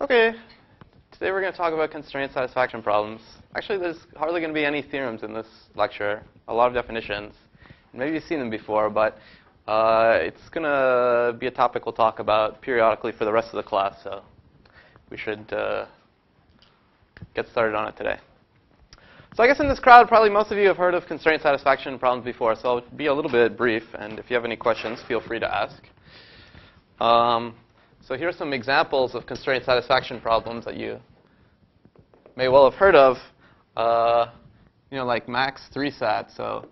Okay, today we're going to talk about constraint satisfaction problems. Actually, there's hardly going to be any theorems in this lecture, a lot of definitions. Maybe you've seen them before, but uh, it's going to be a topic we'll talk about periodically for the rest of the class, so we should uh, get started on it today. So I guess in this crowd, probably most of you have heard of constraint satisfaction problems before, so I'll be a little bit brief, and if you have any questions, feel free to ask. Um, so here are some examples of constraint satisfaction problems that you may well have heard of. Uh, you know, like max 3sat. So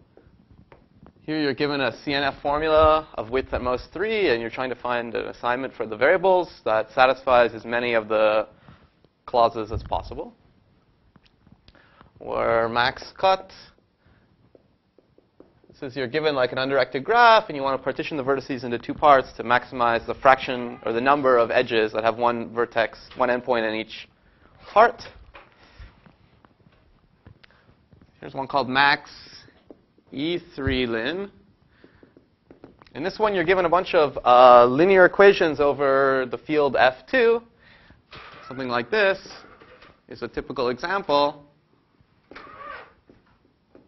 here you're given a CNF formula of width at most 3, and you're trying to find an assignment for the variables that satisfies as many of the clauses as possible. Or max cut. Is you're given like an undirected graph, and you want to partition the vertices into two parts to maximize the fraction or the number of edges that have one vertex, one endpoint in each part. Here's one called max E3 lin. In this one, you're given a bunch of uh, linear equations over the field F2. Something like this is a typical example.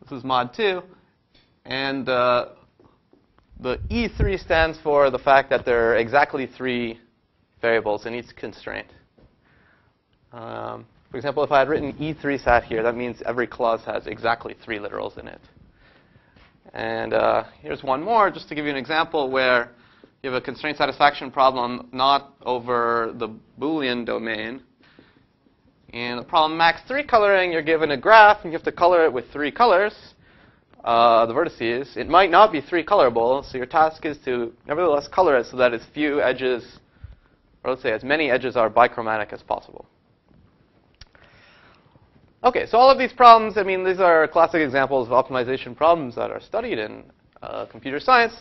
This is mod 2. And uh, the E3 stands for the fact that there are exactly three variables in each constraint. Um, for example, if I had written E3 sat here, that means every clause has exactly three literals in it. And uh, here's one more, just to give you an example where you have a constraint satisfaction problem not over the Boolean domain. In the problem max 3 coloring, you're given a graph, and you have to color it with three colors uh, the vertices, it might not be three colorable, so your task is to nevertheless color it so that as few edges, or let's say as many edges are bichromatic as possible. Okay, so all of these problems, I mean, these are classic examples of optimization problems that are studied in uh, computer science.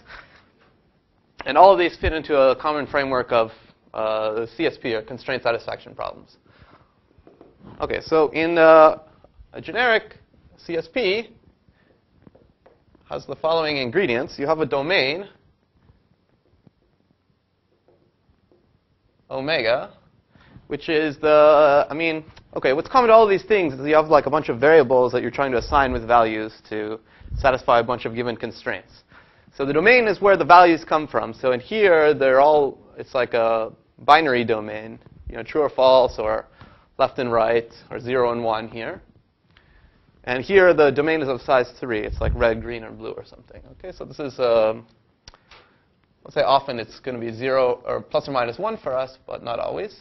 And all of these fit into a common framework of uh, CSP, or constraint satisfaction problems. Okay, so in uh, a generic CSP, has the following ingredients. You have a domain, omega, which is the, I mean, okay, what's common to all these things is you have like a bunch of variables that you're trying to assign with values to satisfy a bunch of given constraints. So the domain is where the values come from. So in here, they're all, it's like a binary domain, you know, true or false, or left and right, or 0 and 1 here. And here the domain is of size 3. It's like red, green, or blue or something. Okay, so this is, um, let's say often it's going to be 0 or plus or minus 1 for us, but not always.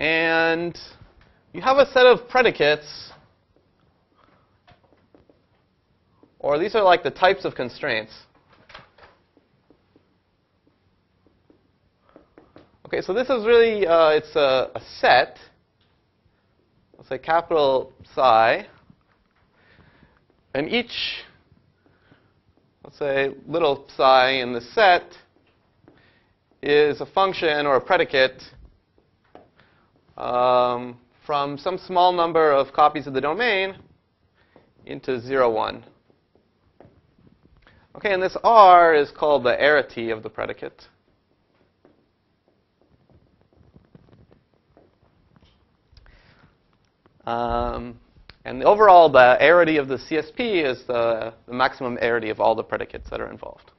And you have a set of predicates, or these are like the types of constraints. Okay, so this is really, uh, it's a, a set let's say capital psi, and each, let's say little psi in the set is a function or a predicate um, from some small number of copies of the domain into 0, 1. Okay, and this R is called the arity of the predicate. Um, and overall, the arity of the CSP is the, the, maximum arity of all the predicates that are involved.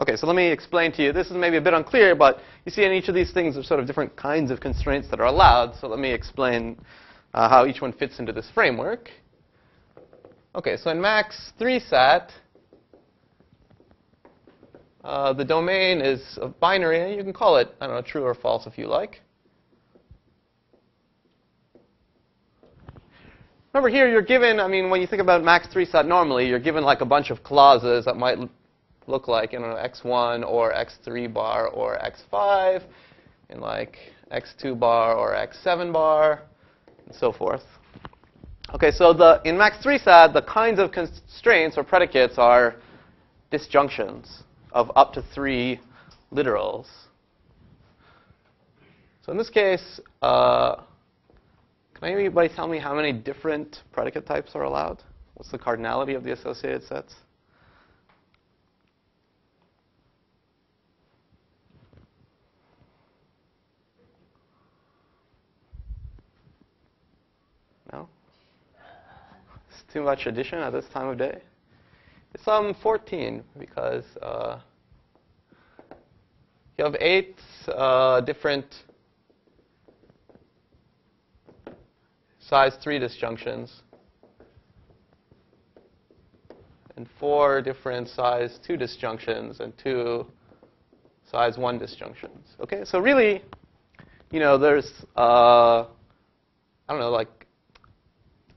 Okay, so let me explain to you. This is maybe a bit unclear, but you see in each of these things there's sort of different kinds of constraints that are allowed. So let me explain uh, how each one fits into this framework. Okay, so in max 3sat, uh, the domain is a binary. You can call it, I don't know, true or false if you like. Remember here, you're given, I mean, when you think about max 3sat normally, you're given like a bunch of clauses that might look like, you know, x1 or x3 bar or x5, and like x2 bar or x7 bar, and so forth. Okay, so the, in max 3sat, the kinds of constraints or predicates are disjunctions of up to three literals. So in this case, uh, can anybody tell me how many different predicate types are allowed? What's the cardinality of the associated sets? No? It's too much addition at this time of day? It's um, 14 because uh, you have eight uh, different size 3 disjunctions and four different size 2 disjunctions and two size 1 disjunctions. Okay, so really, you know, there's, uh, I don't know, like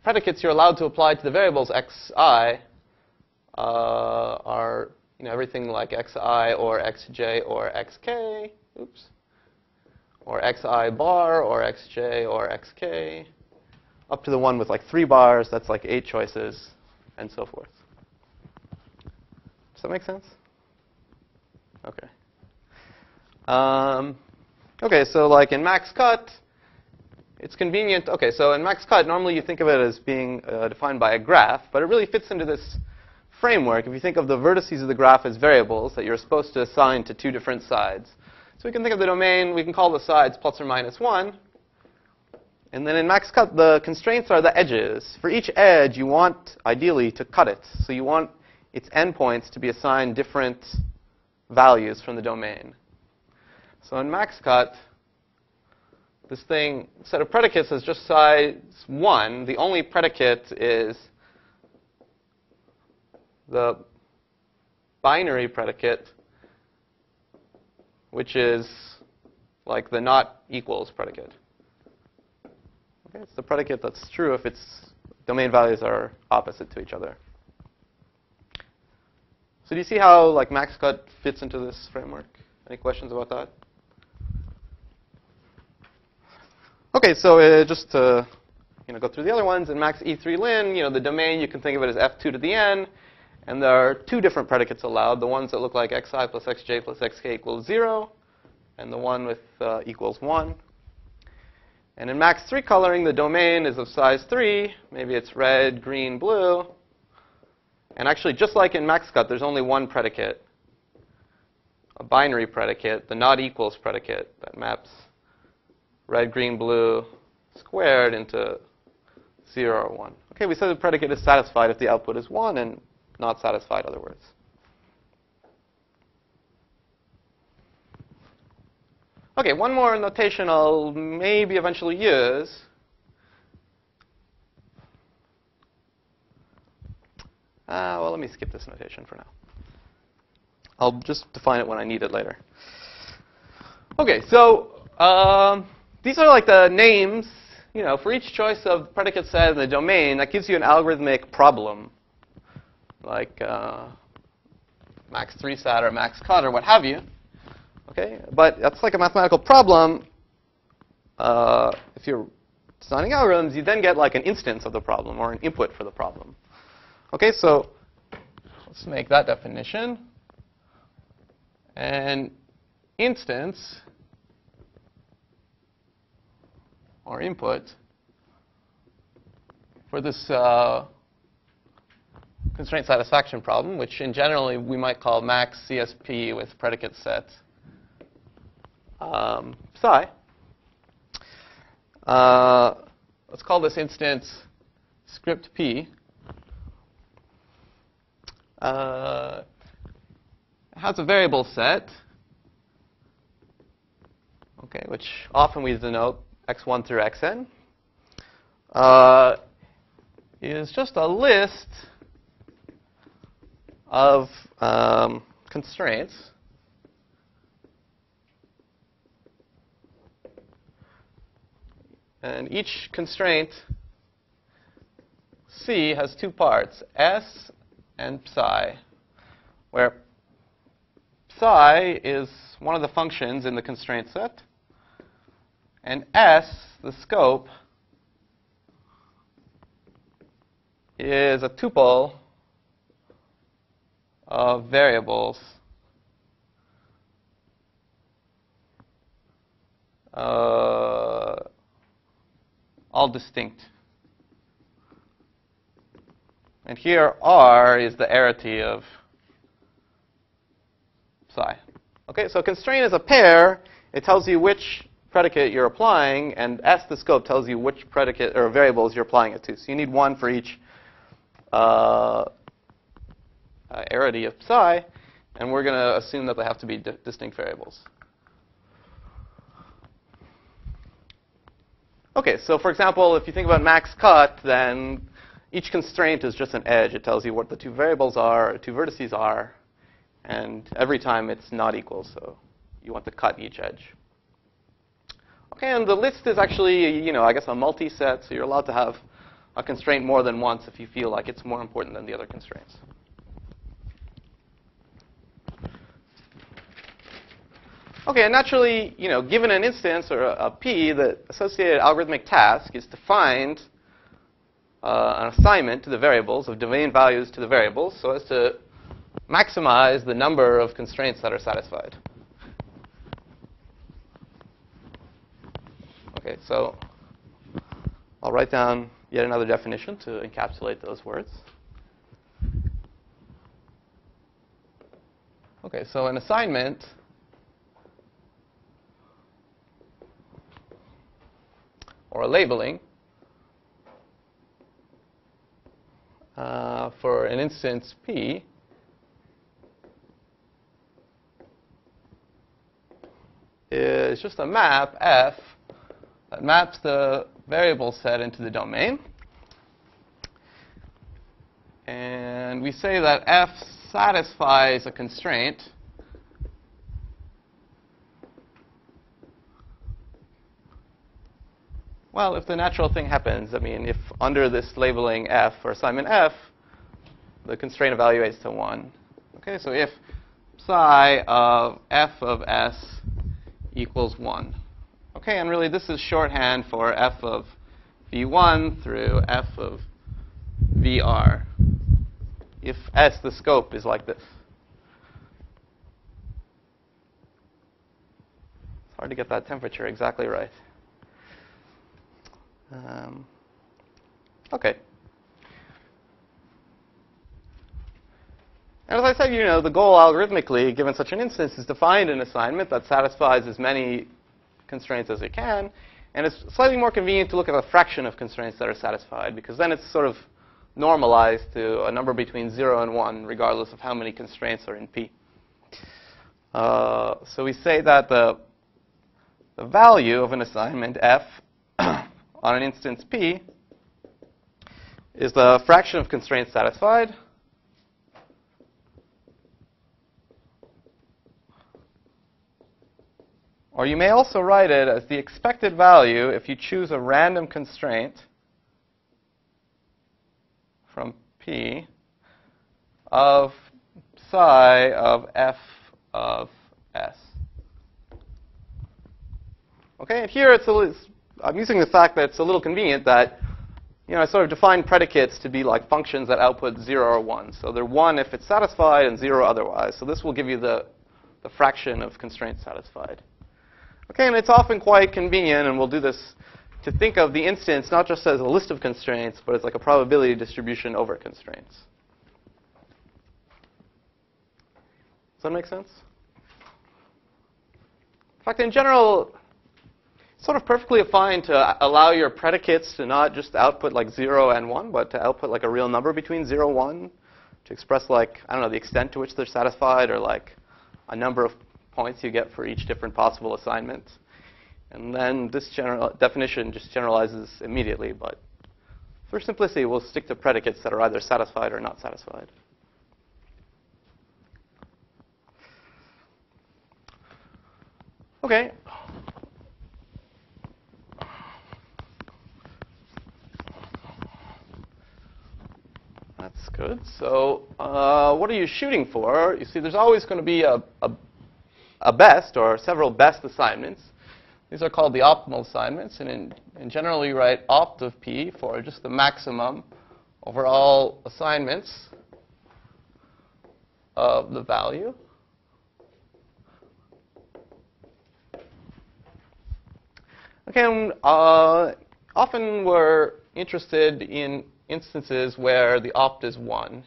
predicates you're allowed to apply to the variables xi uh, are, you know, everything like xi or xj or xk, oops, or xi bar or xj or xk, up to the one with like three bars, that's like eight choices, and so forth. Does that make sense? Okay. Um, okay, so like in max cut, it's convenient. Okay, so in max cut, normally you think of it as being uh, defined by a graph, but it really fits into this framework. If you think of the vertices of the graph as variables that you're supposed to assign to two different sides. So we can think of the domain, we can call the sides plus or minus 1. And then in max cut, the constraints are the edges. For each edge, you want, ideally, to cut it. So you want its endpoints to be assigned different values from the domain. So in max cut, this thing, set of predicates is just size 1. The only predicate is the binary predicate, which is like the not equals predicate. Okay, it's the predicate that's true if its domain values are opposite to each other. So do you see how like max cut fits into this framework? Any questions about that? Okay, so uh, just to you know, go through the other ones, in max E3 lin, you know, the domain, you can think of it as f2 to the n. And there are two different predicates allowed, the ones that look like xi plus xj plus xk equals 0, and the one with uh, equals 1. And in max 3 coloring, the domain is of size 3. Maybe it's red, green, blue. And actually, just like in max cut, there's only one predicate, a binary predicate, the not equals predicate that maps red, green, blue squared into 0 or 1. Okay, we said the predicate is satisfied if the output is 1 and not satisfied other words. Okay, one more notation I'll maybe eventually use. Uh, well, let me skip this notation for now. I'll just define it when I need it later. Okay, so um, these are like the names, you know, for each choice of predicate set in the domain, that gives you an algorithmic problem, like uh, max 3 sat or max cut or what have you. Okay, but that's like a mathematical problem. Uh, if you're designing algorithms, you then get like an instance of the problem or an input for the problem. Okay, so let's make that definition. An instance or input for this uh, constraint satisfaction problem, which in generally we might call max CSP with predicate set um, psi. Uh, let's call this instance script p. Uh, has a variable set, okay, which often we denote x1 through xn, uh, is just a list of um, constraints And each constraint, C, has two parts, S and psi, where psi is one of the functions in the constraint set, and S, the scope, is a tuple of variables uh, all distinct. And here R is the arity of psi. Okay, so constraint is a pair. It tells you which predicate you're applying, and S, the scope, tells you which predicate or variables you're applying it to. So you need one for each uh, arity of psi, and we're going to assume that they have to be di distinct variables. Okay, so for example, if you think about max cut, then each constraint is just an edge. It tells you what the two variables are, two vertices are, and every time it's not equal, so you want to cut each edge. Okay, and the list is actually, you know, I guess a multi-set, so you're allowed to have a constraint more than once if you feel like it's more important than the other constraints. Okay, and naturally, you know, given an instance or a, a P, the associated algorithmic task is to find uh, an assignment to the variables of domain values to the variables so as to maximize the number of constraints that are satisfied. Okay, so I'll write down yet another definition to encapsulate those words. Okay, so an assignment or a labeling uh, for an instance P is just a map F that maps the variable set into the domain. And we say that F satisfies a constraint Well, if the natural thing happens, I mean, if under this labeling f or assignment f, the constraint evaluates to 1. Okay, so if psi of f of s equals 1. Okay, and really this is shorthand for f of v1 through f of vr. If s, the scope, is like this. It's hard to get that temperature exactly right. Um, okay. And as I said, you know, the goal algorithmically, given such an instance, is to find an assignment that satisfies as many constraints as it can. And it's slightly more convenient to look at a fraction of constraints that are satisfied, because then it's sort of normalized to a number between 0 and 1, regardless of how many constraints are in P. Uh, so we say that the, the value of an assignment f on an instance P is the fraction of constraints satisfied Or you may also write it as the expected value if you choose a random constraint from P of psi of f of s. Okay, and here it's a, I'm using the fact that it's a little convenient that you know, I sort of define predicates to be like functions that output 0 or 1. So they're 1 if it's satisfied and 0 otherwise. So this will give you the, the fraction of constraints satisfied. Okay, and it's often quite convenient, and we'll do this to think of the instance not just as a list of constraints, but as like a probability distribution over constraints. Does that make sense? In fact, in general, sort of perfectly fine to allow your predicates to not just output like 0 and 1, but to output like a real number between 0 and 1 to express like, I don't know, the extent to which they're satisfied or like a number of points you get for each different possible assignment. And then this general definition just generalizes immediately, but for simplicity, we'll stick to predicates that are either satisfied or not satisfied. Okay, That's good. So uh, what are you shooting for? You see, there's always going to be a, a, a, best or several best assignments. These are called the optimal assignments. And in, in general, you write opt of p for just the maximum over all assignments of the value. Okay, uh, often we're interested in instances where the opt is 1.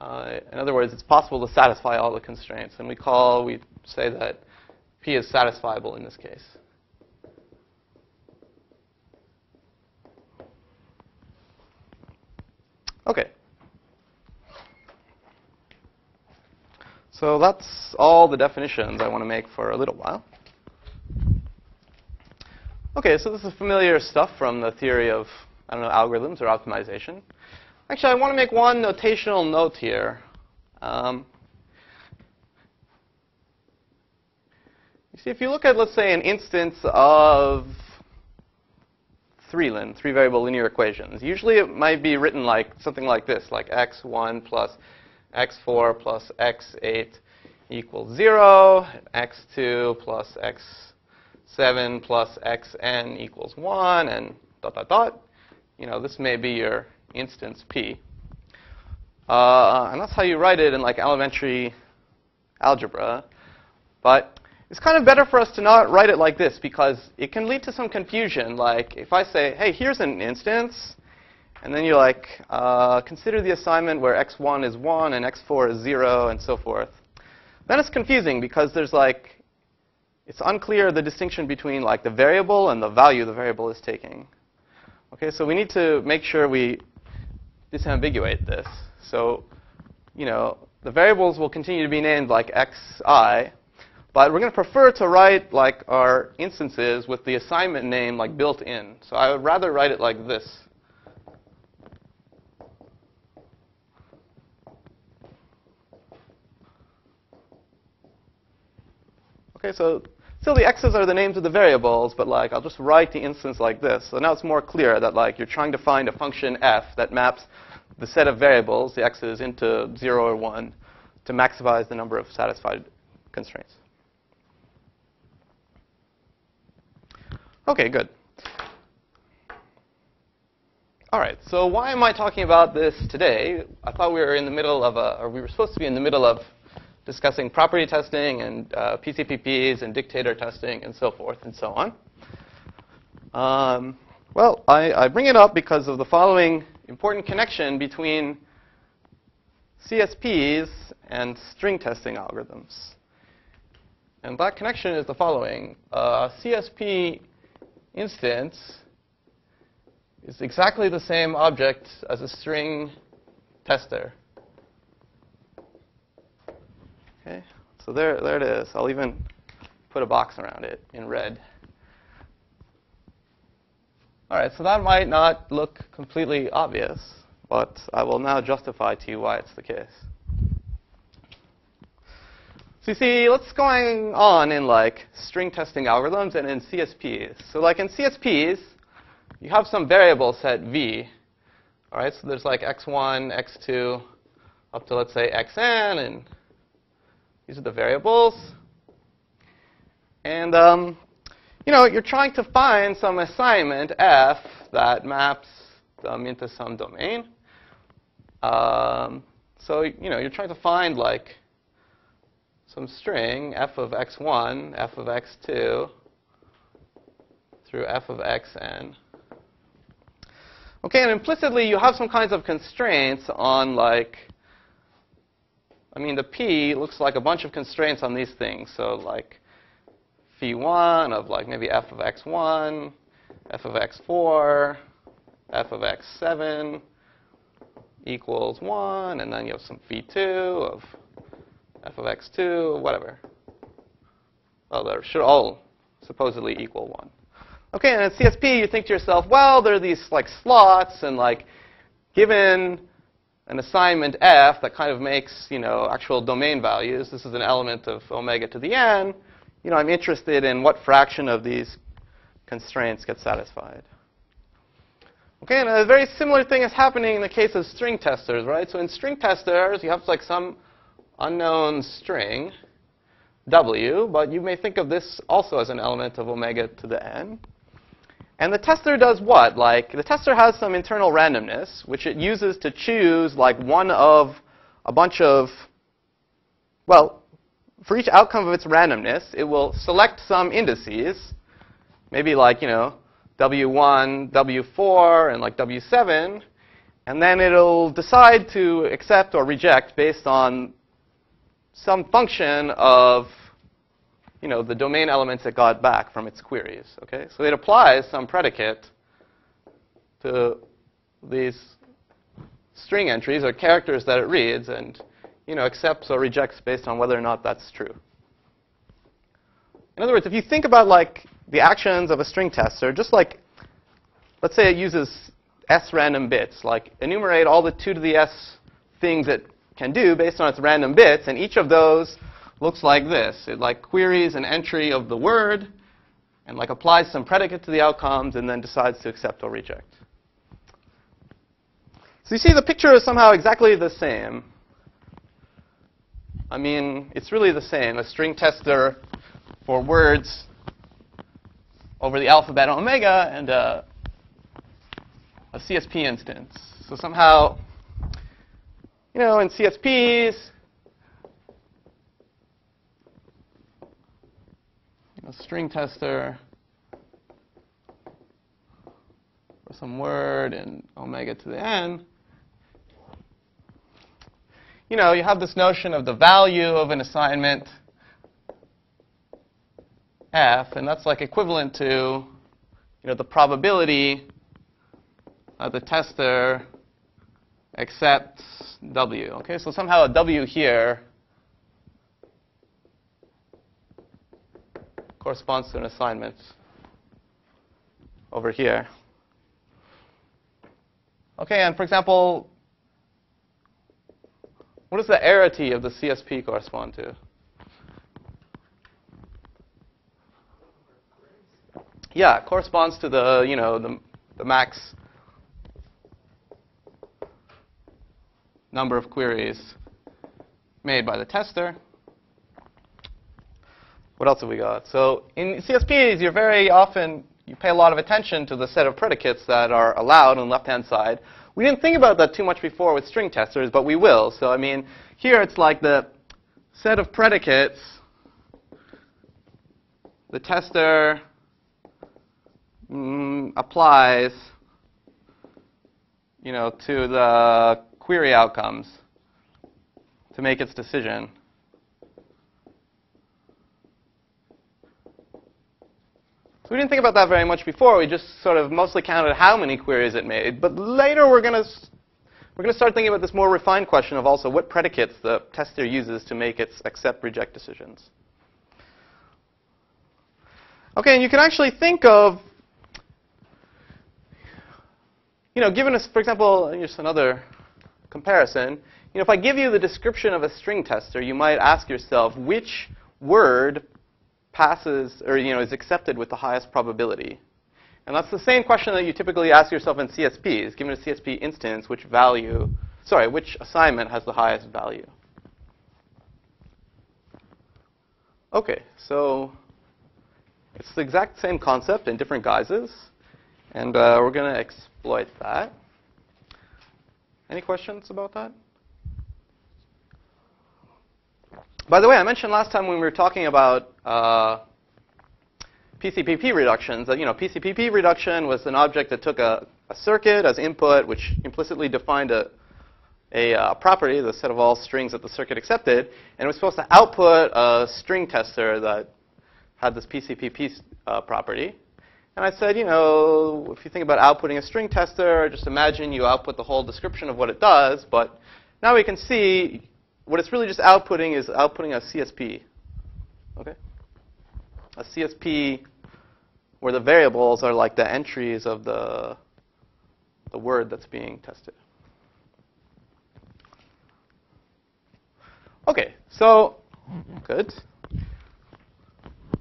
Uh, in other words, it's possible to satisfy all the constraints. And we call, we say that P is satisfiable in this case. Okay. So that's all the definitions I want to make for a little while. Okay, so this is familiar stuff from the theory of, I don't know, algorithms or optimization. Actually, I want to make one notational note here. Um, you see, if you look at, let's say, an instance of three lin, three variable linear equations, usually it might be written like something like this, like x1 plus x4 plus x8 equals 0, x2 plus x 7 plus xn equals 1, and dot, dot, dot. You know, this may be your instance p. Uh, and that's how you write it in like elementary algebra. But it's kind of better for us to not write it like this because it can lead to some confusion. Like if I say, hey, here's an instance, and then you're like uh, consider the assignment where x1 is 1 and x4 is 0 and so forth. Then it's confusing because there's like it's unclear the distinction between like the variable and the value the variable is taking. Okay, so we need to make sure we disambiguate this. So, you know, the variables will continue to be named like xi, but we're going to prefer to write like our instances with the assignment name like built in. So I would rather write it like this. Okay, so Still, the x's are the names of the variables, but like I'll just write the instance like this. So now it's more clear that like you're trying to find a function f that maps the set of variables, the x's, into 0 or 1 to maximize the number of satisfied constraints. OK, good. All right, so why am I talking about this today? I thought we were in the middle of a, or we were supposed to be in the middle of discussing property testing and uh, PCPPs and dictator testing and so forth and so on. Um, well, I, I, bring it up because of the following important connection between CSPs and string testing algorithms. And that connection is the following. Uh, CSP instance is exactly the same object as a string tester. Okay, so there, there it is. I'll even put a box around it in red. All right, so that might not look completely obvious, but I will now justify to you why it's the case. So you see, what's going on in like string testing algorithms and in CSPs? So like in CSPs, you have some variable set v. All right, so there's like x1, x2, up to let's say xn, and these are the variables. And um, you know, you're trying to find some assignment f that maps them into some domain. Um, so you know, you're trying to find like some string f of x1, f of x2 through f of xn. Okay, and implicitly you have some kinds of constraints on like I mean, the P looks like a bunch of constraints on these things. So like phi1 of like maybe f of x1, f of x4, f of x7 equals 1, and then you have some phi2 of f of x2, whatever. Well, they should all supposedly equal 1. Okay, and in CSP, you think to yourself, well, there are these like slots, and like given an assignment f that kind of makes you know actual domain values. This is an element of omega to the n. You know, I'm interested in what fraction of these constraints get satisfied. Okay, and a very similar thing is happening in the case of string testers, right? So in string testers, you have like some unknown string, w, but you may think of this also as an element of omega to the n. And the tester does what? Like, the tester has some internal randomness, which it uses to choose like one of a bunch of, well, for each outcome of its randomness, it will select some indices, maybe like, you know, W1, W4, and like W7, and then it'll decide to accept or reject based on some function of you know, the domain elements it got back from its queries. Okay? So it applies some predicate to these string entries or characters that it reads, and you know, accepts or rejects based on whether or not that's true. In other words, if you think about like the actions of a string tester, just like, let's say it uses s random bits, like enumerate all the 2 to the s things it can do based on its random bits, and each of those looks like this. It like queries an entry of the word and like applies some predicate to the outcomes and then decides to accept or reject. So you see the picture is somehow exactly the same. I mean, it's really the same. A string tester for words over the alphabet omega and a, a CSP instance. So somehow, you know, in CSPs, know, string tester for some word and omega to the n. You know, you have this notion of the value of an assignment f, and that's like equivalent to, you know, the probability that the tester accepts w. Okay, so somehow a w here corresponds to an assignment over here. Okay, and for example, what does the arity of the CSP correspond to? Yeah, it corresponds to the, you know, the, the max number of queries made by the tester. What else have we got? So in CSPs, you're very often, you pay a lot of attention to the set of predicates that are allowed on the left-hand side. We didn't think about that too much before with string testers, but we will. So I mean, here it's like the set of predicates the tester mm, applies you know, to the query outcomes to make its decision. So we didn't think about that very much before. We just sort of mostly counted how many queries it made. But later we're going to we're going to start thinking about this more refined question of also what predicates the tester uses to make its accept reject decisions. Okay, and you can actually think of you know, given us, for example, just another comparison, you know, if I give you the description of a string tester, you might ask yourself which word passes or you know is accepted with the highest probability. And that's the same question that you typically ask yourself in CSPs. Given a CSP instance, which value, sorry, which assignment has the highest value? Okay, so it's the exact same concept in different guises. And uh, we're going to exploit that. Any questions about that? By the way, I mentioned last time when we were talking about uh, PCPP reductions that you know PCPP reduction was an object that took a, a circuit as input, which implicitly defined a, a uh, property, the set of all strings that the circuit accepted, and it was supposed to output a string tester that had this PCPP uh, property. And I said, you know, if you think about outputting a string tester, just imagine you output the whole description of what it does. But now we can see what it's really just outputting is outputting a CSP. Okay? A CSP where the variables are like the entries of the, the word that's being tested. Okay, so good.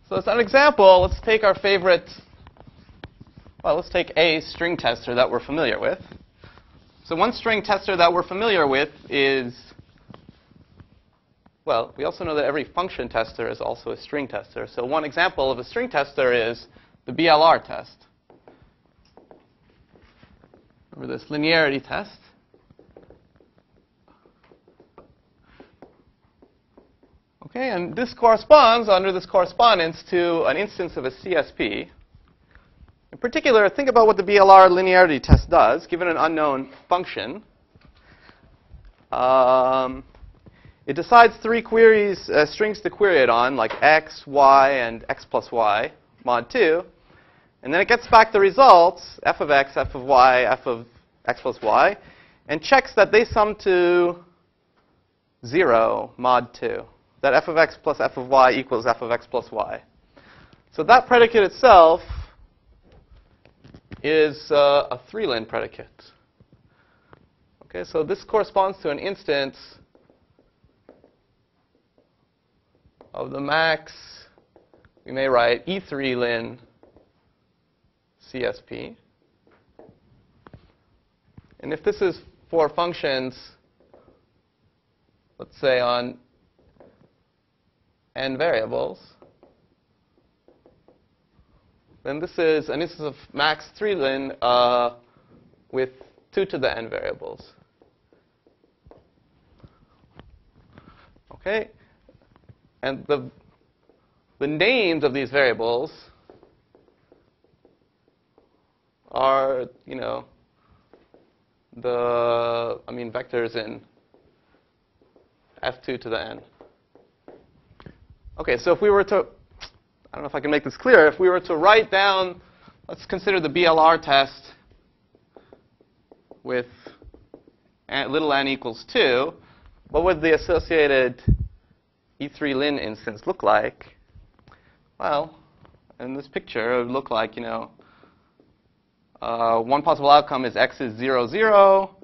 So as an example, let's take our favorite well, let's take a string tester that we're familiar with. So one string tester that we're familiar with is, well, we also know that every function tester is also a string tester. So one example of a string tester is the BLR test. Remember this linearity test? Okay, and this corresponds, under this correspondence, to an instance of a CSP. In particular, think about what the BLR linearity test does, given an unknown function. Um, it decides three queries, uh, strings to query it on, like x, y, and x plus y, mod 2. And then it gets back the results, f of x, f of y, f of x plus y, and checks that they sum to 0 mod 2, that f of x plus f of y equals f of x plus y. So that predicate itself is uh, a three-lin predicate. Okay, so this corresponds to an instance of the max, we may write E3 lin CSP. And if this is for functions, let's say on n variables, then this is an instance of max 3 lin uh, with 2 to the n variables. Okay? And the, the names of these variables are, you know, the, I mean, vectors in f2 to the n. Okay, so if we were to, I don't know if I can make this clear, if we were to write down, let's consider the BLR test with little n equals 2, what would the associated E3 lin instance look like? Well, in this picture, it would look like, you know, uh, one possible outcome is x is 0, 0,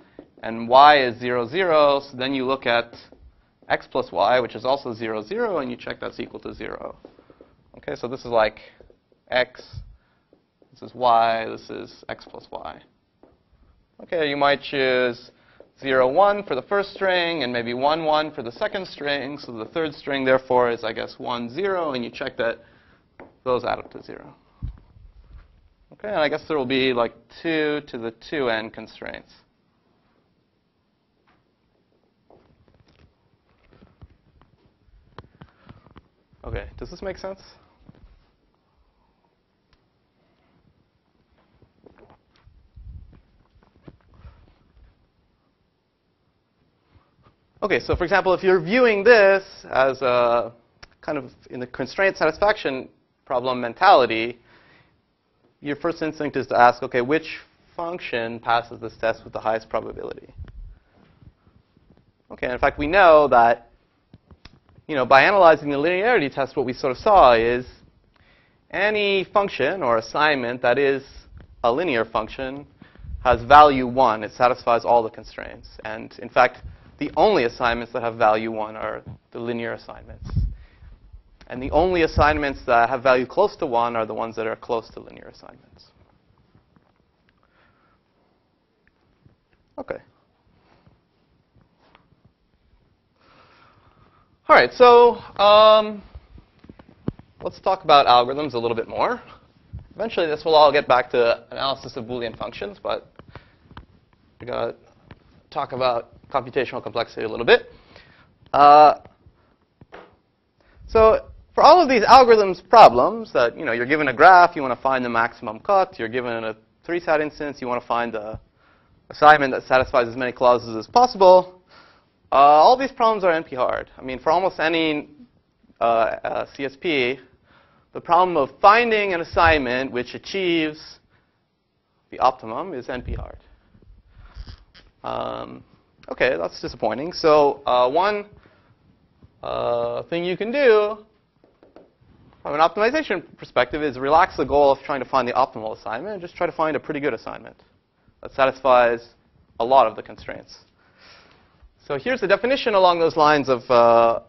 and y is 0, 0. So then you look at x plus y, which is also 0, 0, and you check that's equal to 0. Okay, so this is like x, this is y, this is x plus y. Okay, you might choose 0, 1 for the first string, and maybe 1, 1 for the second string. So the third string, therefore, is, I guess, 1, 0, and you check that those add up to 0. Okay, and I guess there will be like 2 to the 2n constraints. Okay, does this make sense? Okay, so for example, if you're viewing this as a kind of in the constraint satisfaction problem mentality, your first instinct is to ask, okay, which function passes this test with the highest probability? Okay, in fact, we know that, you know, by analyzing the linearity test, what we sort of saw is any function or assignment that is a linear function has value 1. It satisfies all the constraints. And in fact, the only assignments that have value 1 are the linear assignments. And the only assignments that have value close to 1 are the ones that are close to linear assignments. Okay. All right, so um, let's talk about algorithms a little bit more. Eventually, this will all get back to analysis of Boolean functions, but going to talk about computational complexity a little bit. Uh, so for all of these algorithms problems that, you know, you're given a graph, you want to find the maximum cut, you're given a three-sat instance, you want to find the assignment that satisfies as many clauses as possible, uh, all these problems are NP-hard. I mean, for almost any uh, uh, CSP, the problem of finding an assignment which achieves the optimum is NP-hard. Um, okay, that's disappointing. So uh, one uh, thing you can do from an optimization perspective is relax the goal of trying to find the optimal assignment and just try to find a pretty good assignment that satisfies a lot of the constraints. So here's the definition along those lines of, uh,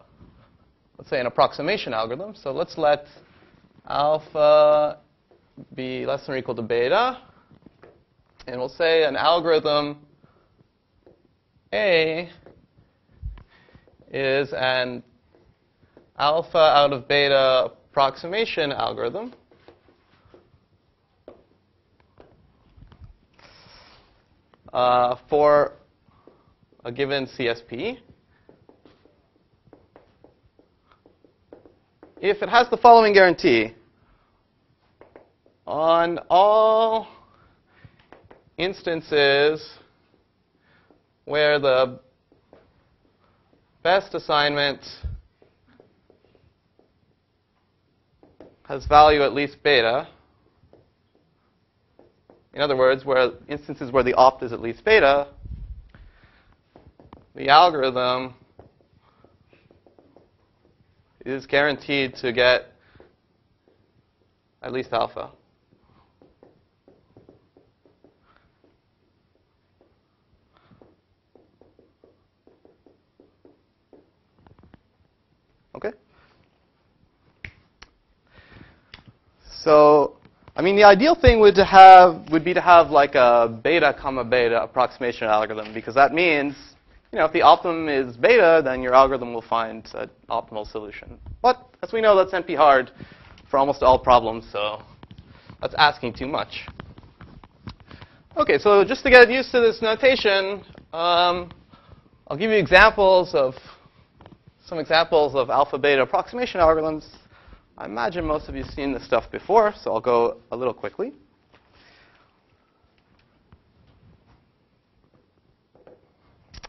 let's say, an approximation algorithm. So let's let alpha be less than or equal to beta. And we'll say an algorithm A is an alpha out of beta approximation algorithm. Uh, for a given CSP, if it has the following guarantee, on all instances where the best assignment has value at least beta. In other words, where instances where the opt is at least beta, the algorithm is guaranteed to get at least alpha. Okay? So, I mean, the ideal thing would to have would be to have like a beta comma beta approximation algorithm because that means, you know, if the optimum is beta, then your algorithm will find an optimal solution. But as we know, that's NP hard for almost all problems, so that's asking too much. Okay, so just to get used to this notation, um, I'll give you examples of some examples of alpha beta approximation algorithms. I imagine most of you have seen this stuff before, so I'll go a little quickly.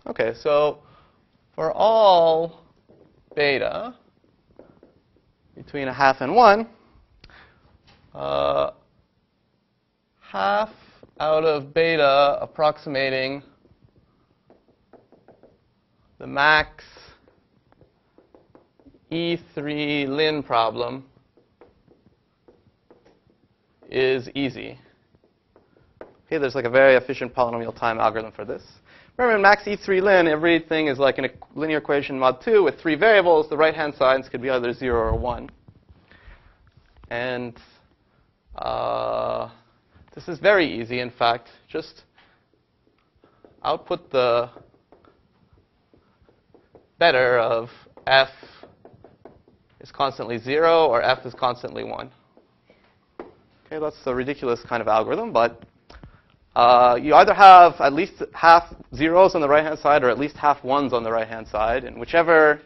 Okay, so for all beta between a half and 1, uh, half out of beta approximating the max E3 Lin problem is easy. Okay, there's like a very efficient polynomial time algorithm for this. Remember, in max E3 Lin, everything is like in a linear equation mod 2 with three variables. The right-hand sides could be either 0 or 1. And uh, this is very easy, in fact. Just output the better of f is constantly 0 or f is constantly 1. Okay, that's a ridiculous kind of algorithm, but uh, you either have at least half zeros on the right-hand side or at least half ones on the right-hand side, and whichever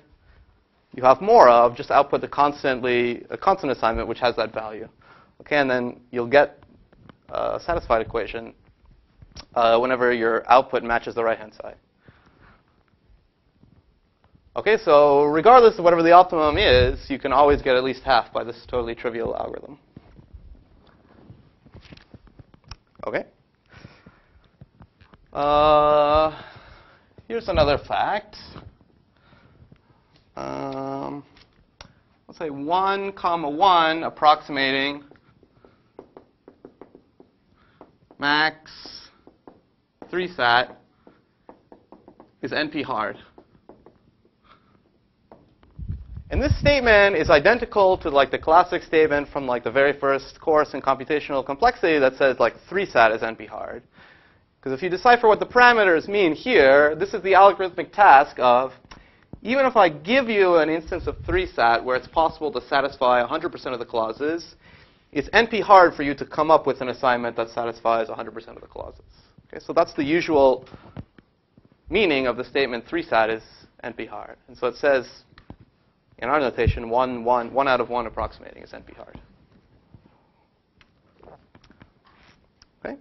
you have more of, just output the constantly a constant assignment which has that value. Okay, and then you'll get a satisfied equation uh, whenever your output matches the right-hand side. Okay, so regardless of whatever the optimum is, you can always get at least half by this totally trivial algorithm. Okay. Uh, here's another fact. Um, let's say 1 comma 1 approximating max 3 sat is NP hard. And this statement is identical to like the classic statement from like the very first course in computational complexity that says like 3-sat is NP-hard. Because if you decipher what the parameters mean here, this is the algorithmic task of even if I give you an instance of 3-sat where it's possible to satisfy 100% of the clauses, it's NP-hard for you to come up with an assignment that satisfies 100% of the clauses. Okay, so that's the usual meaning of the statement 3-sat is NP-hard. And so it says in our notation, one, one, one out of one approximating is NP hard. Okay.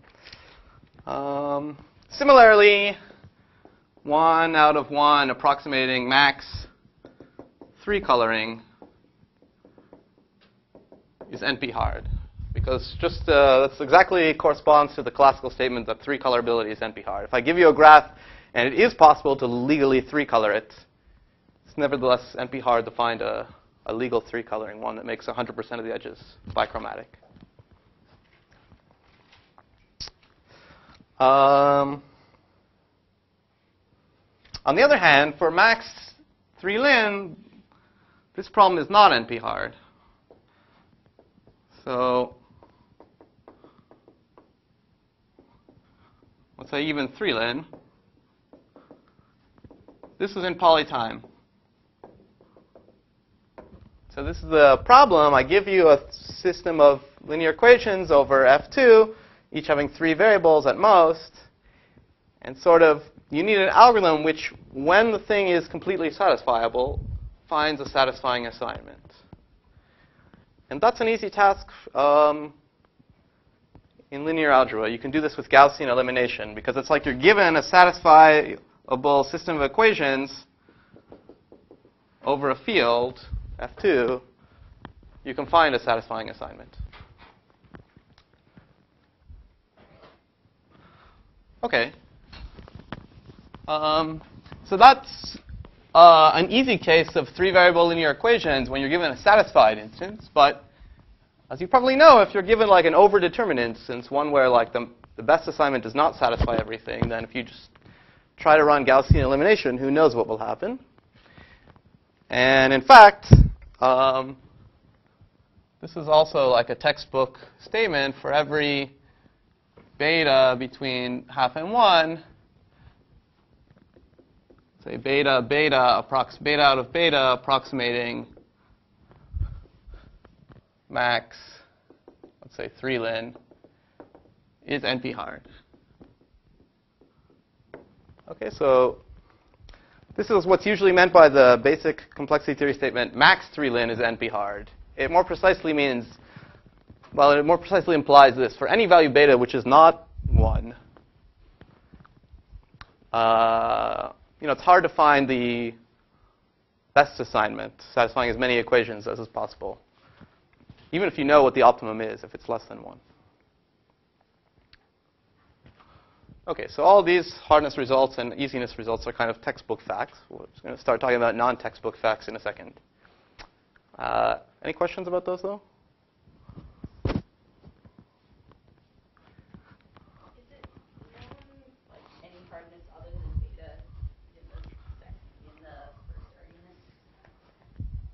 Um, similarly, one out of one approximating max three coloring is NP hard. Because just uh, that's exactly corresponds to the classical statement that three colorability is NP hard. If I give you a graph and it is possible to legally three color it, nevertheless NP hard to find a, a legal three coloring one that makes 100% of the edges bichromatic. Um, on the other hand, for max 3 lin, this problem is not NP hard. So let's say even 3 lin. This is in polytime. So this is the problem. I give you a system of linear equations over F2, each having three variables at most. And sort of, you need an algorithm which, when the thing is completely satisfiable, finds a satisfying assignment. And that's an easy task um, in linear algebra. You can do this with Gaussian elimination because it's like you're given a satisfiable system of equations over a field F2, you can find a satisfying assignment. Okay. Um, so that's uh, an easy case of three-variable linear equations when you're given a satisfied instance. But as you probably know, if you're given like an overdetermined instance, one where like the, the best assignment does not satisfy everything, then if you just try to run Gaussian elimination, who knows what will happen. And in fact, um, this is also like a textbook statement for every beta between half and 1, say beta, beta, approx beta out of beta approximating max, let's say 3 lin, is NP hard. Okay, so this is what's usually meant by the basic complexity theory statement, max 3-lin is NP hard. It more precisely means well, it more precisely implies this. For any value beta which is not 1, uh, you know, it's hard to find the best assignment satisfying as many equations as is possible, even if you know what the optimum is, if it's less than 1. OK, so all these hardness results and easiness results are kind of textbook facts. We're going to start talking about non-textbook facts in a second. Uh, any questions about those, though?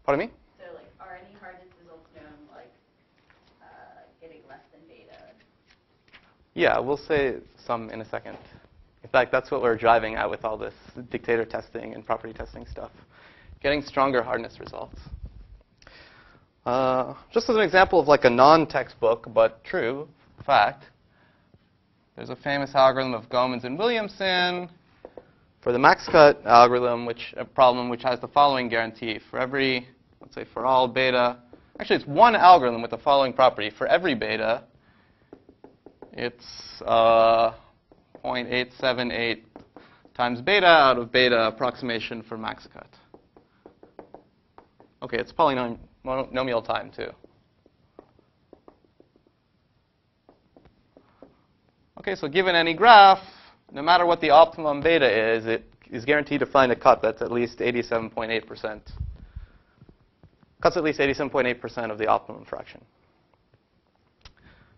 Pardon me? So, like, are any hardness results known, like, uh, getting less than beta? Yeah, we'll say some in a second. In fact, that's what we're driving at with all this dictator testing and property testing stuff, getting stronger hardness results. Uh, just as an example of like a non-textbook but true fact, there's a famous algorithm of Goemans and Williamson for the max cut algorithm, which a problem which has the following guarantee: for every let's say for all beta, actually it's one algorithm with the following property. For every beta, it's uh, 0.878 times beta out of beta approximation for max cut. Okay, it's polynomial time too. Okay, so given any graph, no matter what the optimum beta is, it is guaranteed to find a cut that's at least 87.8 percent cuts at least 87.8% of the optimum fraction.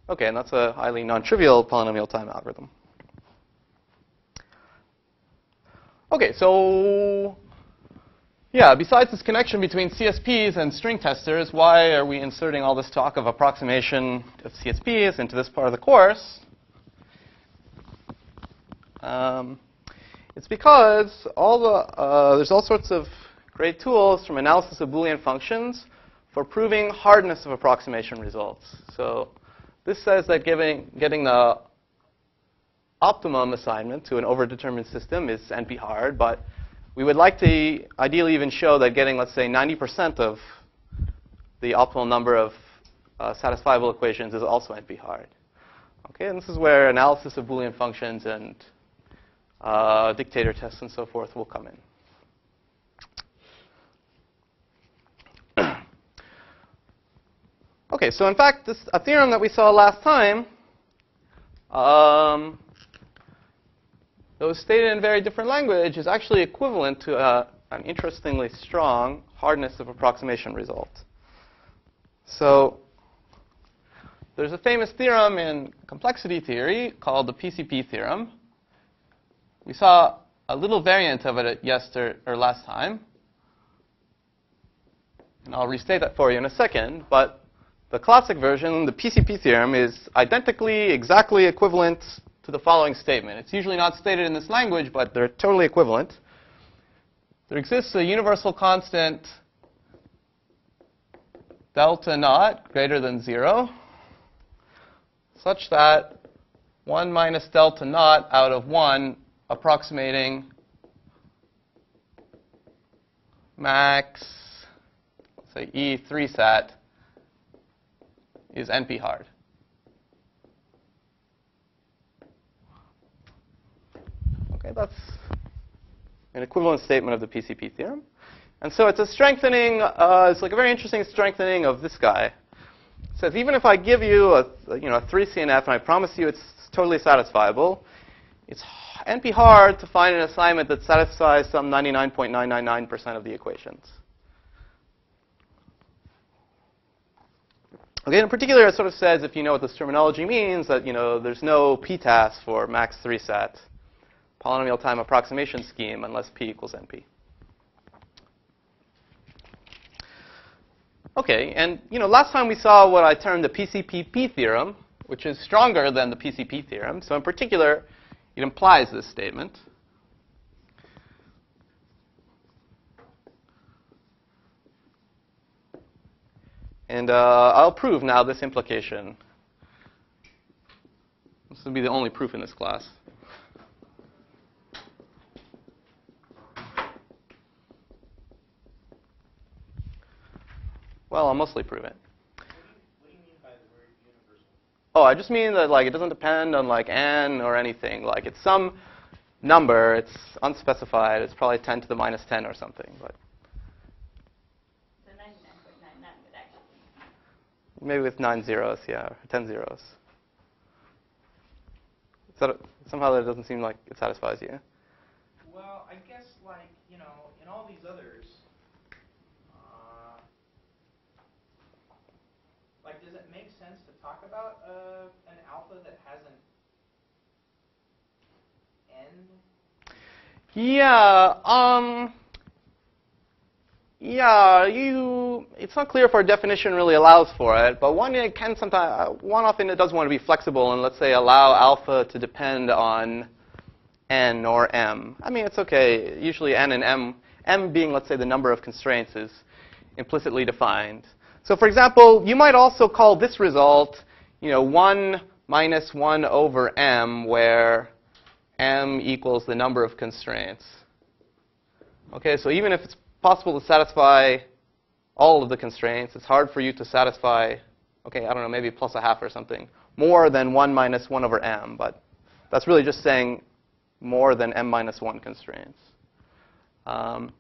Okay, and that's a highly non-trivial polynomial time algorithm. Okay, so yeah, besides this connection between CSPs and string testers, why are we inserting all this talk of approximation of CSPs into this part of the course? Um, it's because all the, uh, there's all sorts of great tools from analysis of Boolean functions for proving hardness of approximation results. So this says that giving, getting the optimum assignment to an overdetermined system is NP hard, but we would like to ideally even show that getting, let's say, 90% of the optimal number of uh, satisfiable equations is also NP hard. Okay, and this is where analysis of Boolean functions and uh, dictator tests and so forth will come in. Okay, so in fact, this a theorem that we saw last time, um, though stated in very different language, is actually equivalent to a, an interestingly strong hardness of approximation result. So there's a famous theorem in complexity theory called the PCP theorem. We saw a little variant of it yesterday or last time. And I'll restate that for you in a second. But the classic version, the PCP theorem, is identically, exactly equivalent to the following statement. It's usually not stated in this language, but they're totally equivalent. There exists a universal constant delta naught greater than 0 such that 1 minus delta naught out of 1 approximating max, say E3 sat is NP hard. Okay, that's an equivalent statement of the PCP theorem. And so it's a strengthening, uh, it's like a very interesting strengthening of this guy. It says even if I give you a, you know, a 3 CNF and I promise you it's totally satisfiable, it's NP hard to find an assignment that satisfies some 99.999% of the equations. Okay, in particular, it sort of says, if you know what this terminology means, that you know there's no PTAS for max 3 sat polynomial time approximation scheme unless p equals np. Okay, and you know, last time we saw what I termed the PCPP theorem, which is stronger than the PCP theorem. So in particular, it implies this statement. And uh, I'll prove now this implication. This will be the only proof in this class. Well, I'll mostly prove it. What do you what do you mean by the word universal? Oh, I just mean that like it doesn't depend on like n or anything. Like it's some number. It's unspecified. It's probably 10 to the minus 10 or something. But So 99.99 would actually. Maybe with nine zeros, yeah, or 10 zeros. That somehow that doesn't seem like it satisfies you? Well, I guess like, you know, in all these others, uh, like, does it make sense to talk about uh, an alpha that has an end? Yeah. Um. Yeah. You. It's not clear if our definition really allows for it, but one it can sometimes. Uh, one often it does want to be flexible and let's say allow alpha to depend on n or m. I mean, it's okay. Usually n and m. M being let's say the number of constraints is implicitly defined. So for example, you might also call this result, you know, 1 minus 1 over m, where m equals the number of constraints. Okay, so even if it's possible to satisfy all of the constraints, it's hard for you to satisfy, okay, I don't know, maybe plus a half or something, more than 1 minus 1 over m. But that's really just saying more than m minus 1 constraints. Um,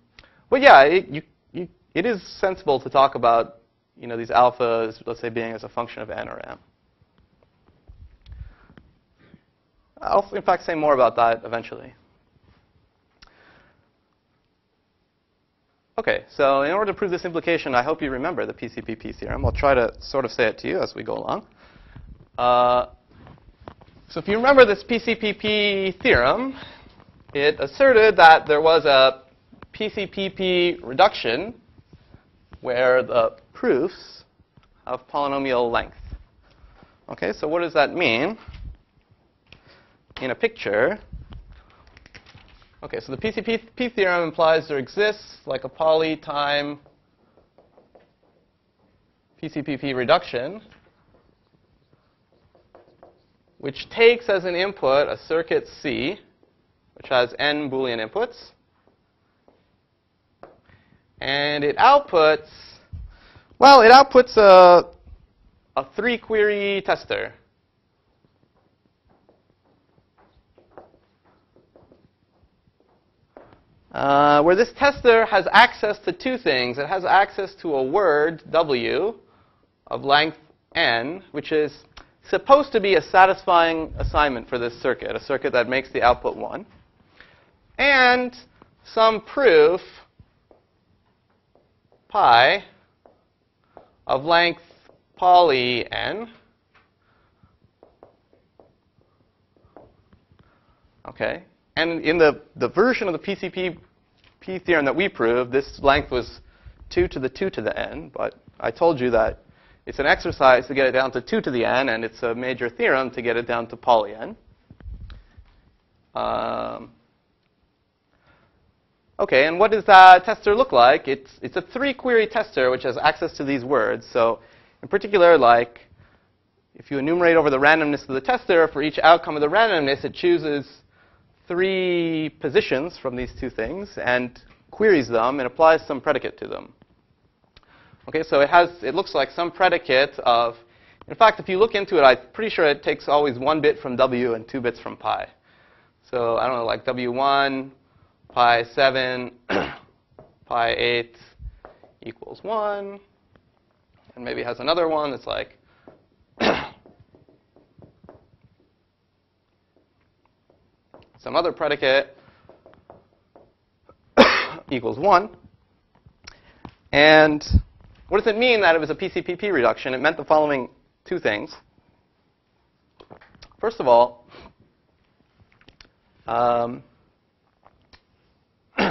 but yeah, it, you, you, it is sensible to talk about you know, these alphas, let's say, being as a function of n or m. I'll, in fact, say more about that eventually. Okay, so in order to prove this implication, I hope you remember the PCPP theorem. I'll try to sort of say it to you as we go along. Uh, so if you remember this PCPP theorem, it asserted that there was a PCPP reduction where the proofs have polynomial length. Okay, so what does that mean? In a picture, okay, so the PCP theorem implies there exists like a poly time PCPP reduction, which takes as an input a circuit C, which has n Boolean inputs, and it outputs well, it outputs a, a three-query tester. Uh, where this tester has access to two things. It has access to a word, W, of length n, which is supposed to be a satisfying assignment for this circuit, a circuit that makes the output 1, and some proof, pi, of length poly n. Okay, and in the, the version of the PCP P theorem that we proved, this length was 2 to the 2 to the n, but I told you that it's an exercise to get it down to 2 to the n, and it's a major theorem to get it down to poly n. Um, Okay, and what does that tester look like? It's, it's a three-query tester which has access to these words. So in particular, like if you enumerate over the randomness of the tester, for each outcome of the randomness, it chooses three positions from these two things and queries them and applies some predicate to them. Okay, so it has, it looks like some predicate of, in fact, if you look into it, I'm pretty sure it takes always one bit from W and two bits from pi. So I don't know, like W1 pi 7 pi 8 equals 1. And maybe has another one that's like some other predicate equals 1. And what does it mean that it was a PCPP reduction? It meant the following two things. First of all, um,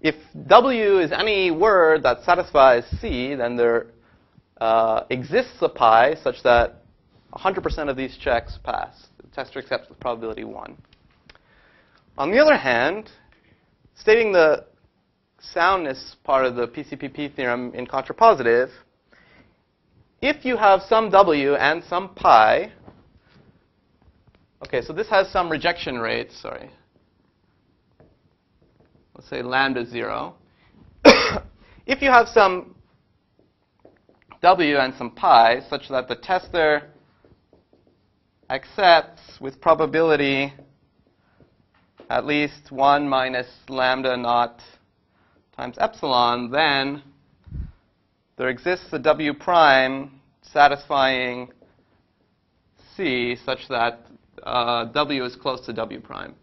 if W is any word that satisfies C, then there uh, exists a pi such that 100% of these checks pass. The tester accepts with probability 1. On the other hand, stating the soundness part of the PCPP theorem in contrapositive, if you have some W and some pi, okay, so this has some rejection rate, sorry. Let's say lambda 0. if you have some W and some pi such that the tester accepts with probability at least 1 minus lambda naught times epsilon, then there exists a W prime satisfying C such that uh, W is close to W prime.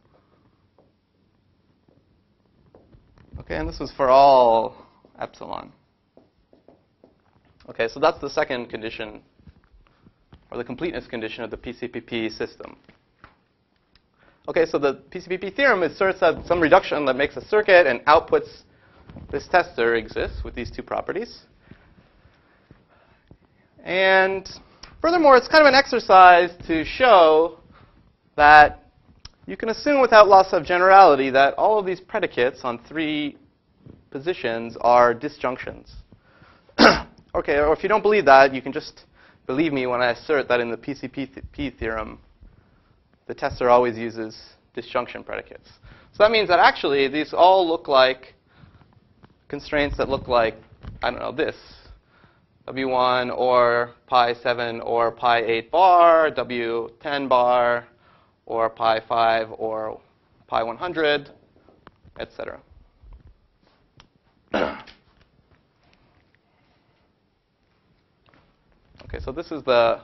Okay, and this was for all epsilon. Okay, so that's the second condition, or the completeness condition of the PCPP system. Okay, so the PCPP theorem asserts that some reduction that makes a circuit and outputs this tester exists with these two properties. And furthermore, it's kind of an exercise to show that you can assume without loss of generality that all of these predicates on three positions are disjunctions. okay, or if you don't believe that, you can just believe me when I assert that in the PCP theorem, the tester always uses disjunction predicates. So that means that actually these all look like constraints that look like, I don't know, this. W1 or pi 7 or pi 8 bar, W10 bar, or pi 5 or pi 100, etc. okay, so this is the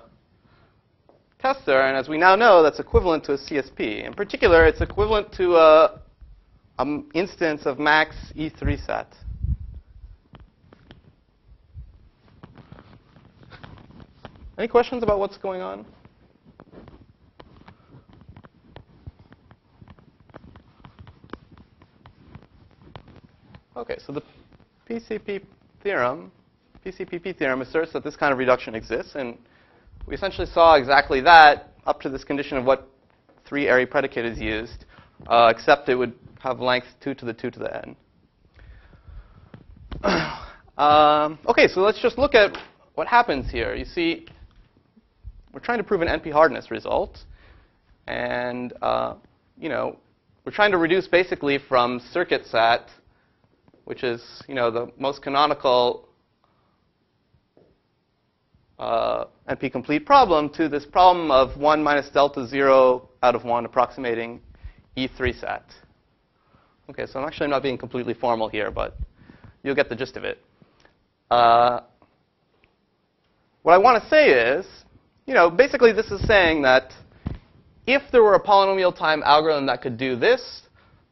tester, and as we now know, that's equivalent to a CSP. In particular, it's equivalent to a, an instance of max E3 sat. Any questions about what's going on? Okay, so the PCP theorem, PCPP theorem asserts that this kind of reduction exists, and we essentially saw exactly that up to this condition of what three array predicate is used, uh, except it would have length 2 to the 2 to the n. um, okay, so let's just look at what happens here. You see, we're trying to prove an NP hardness result, and uh, you know, we're trying to reduce basically from circuit sat, which is you know the most canonical uh, NP complete problem to this problem of 1 minus delta 0 out of 1 approximating E3 sat. Okay, so I'm actually not being completely formal here, but you'll get the gist of it. Uh, what I want to say is, you know, basically this is saying that if there were a polynomial time algorithm that could do this,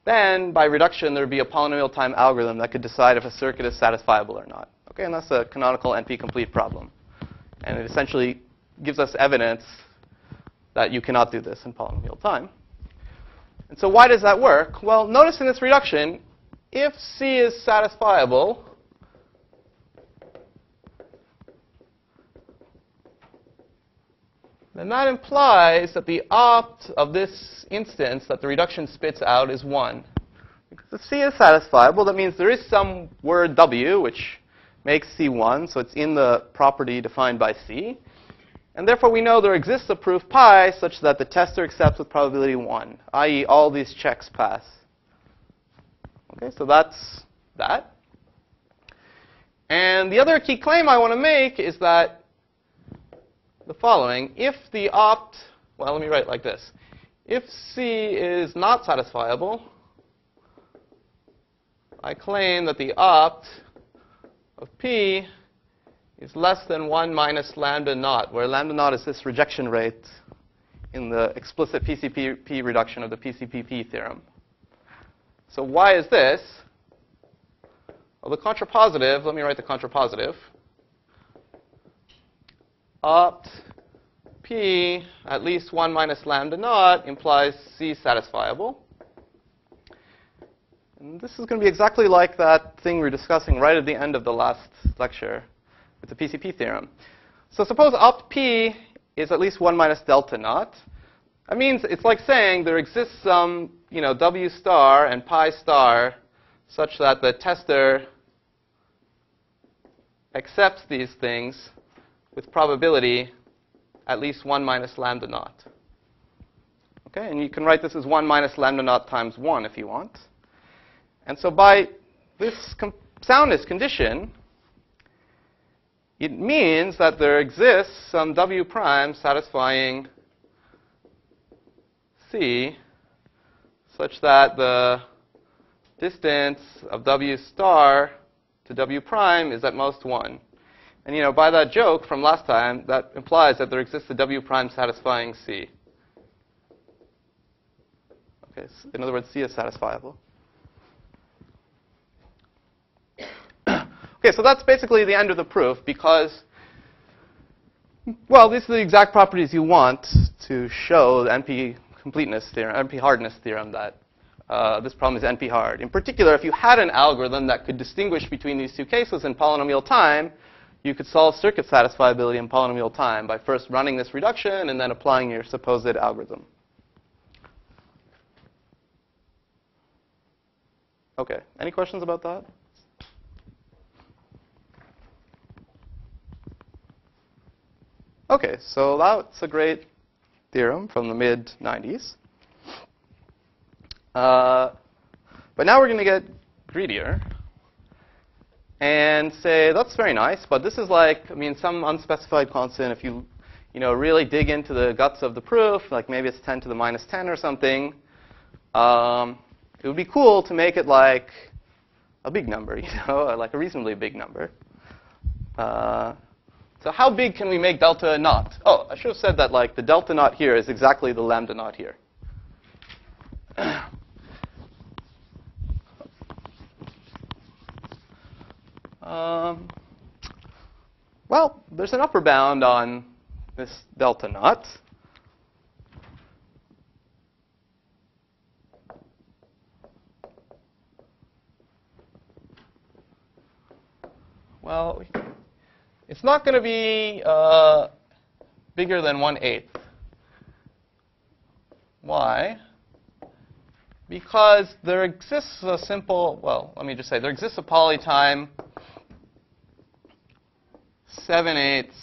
then by reduction there would be a polynomial time algorithm that could decide if a circuit is satisfiable or not. Okay, and that's a canonical NP complete problem. And it essentially gives us evidence that you cannot do this in polynomial time. And so why does that work? Well, notice in this reduction, if C is satisfiable, then that implies that the opt of this instance that the reduction spits out is 1. Because if C is satisfiable, that means there is some word W, which makes C 1, so it's in the property defined by C. And therefore, we know there exists a proof pi such that the tester accepts with probability 1, i.e., all these checks pass. Okay, so that's that. And the other key claim I want to make is that the following. If the opt, well, let me write like this. If C is not satisfiable, I claim that the opt of P is less than 1 minus lambda naught, where lambda naught is this rejection rate in the explicit PCP reduction of the PCPP theorem. So why is this? Well, the contrapositive, let me write the contrapositive. Opt P at least 1 minus lambda naught implies C satisfiable. And this is going to be exactly like that thing we were discussing right at the end of the last lecture with the PCP theorem. So suppose opt P is at least 1 minus delta naught. That means it's like saying there exists some, you know, W star and pi star such that the tester accepts these things with probability at least 1 minus lambda naught. Okay, and you can write this as 1 minus lambda naught times 1 if you want. And so by this soundness condition, it means that there exists some W prime satisfying C such that the distance of W star to W prime is at most 1. And you know, by that joke from last time, that implies that there exists a W prime satisfying C. Okay, so in other words, C is satisfiable. Okay, so that's basically the end of the proof because, well, these are the exact properties you want to show the NP completeness theorem, NP hardness theorem that uh, this problem is NP hard. In particular, if you had an algorithm that could distinguish between these two cases in polynomial time, you could solve circuit satisfiability in polynomial time by first running this reduction and then applying your supposed algorithm. Okay, any questions about that? Okay, so that's a great theorem from the mid 90s. Uh, but now we're going to get greedier and say, that's very nice, but this is like, I mean, some unspecified constant. If you, you know, really dig into the guts of the proof, like maybe it's 10 to the minus 10 or something, um, it would be cool to make it like a big number, you know, like a reasonably big number. Uh, so how big can we make delta naught? Oh, I should have said that like the delta naught here is exactly the lambda naught here. Um, well, there's an upper bound on this delta naught. Well, it's not going to be uh, bigger than 1 eighth. Why? Because there exists a simple, well, let me just say, there exists a polytime 7 eighths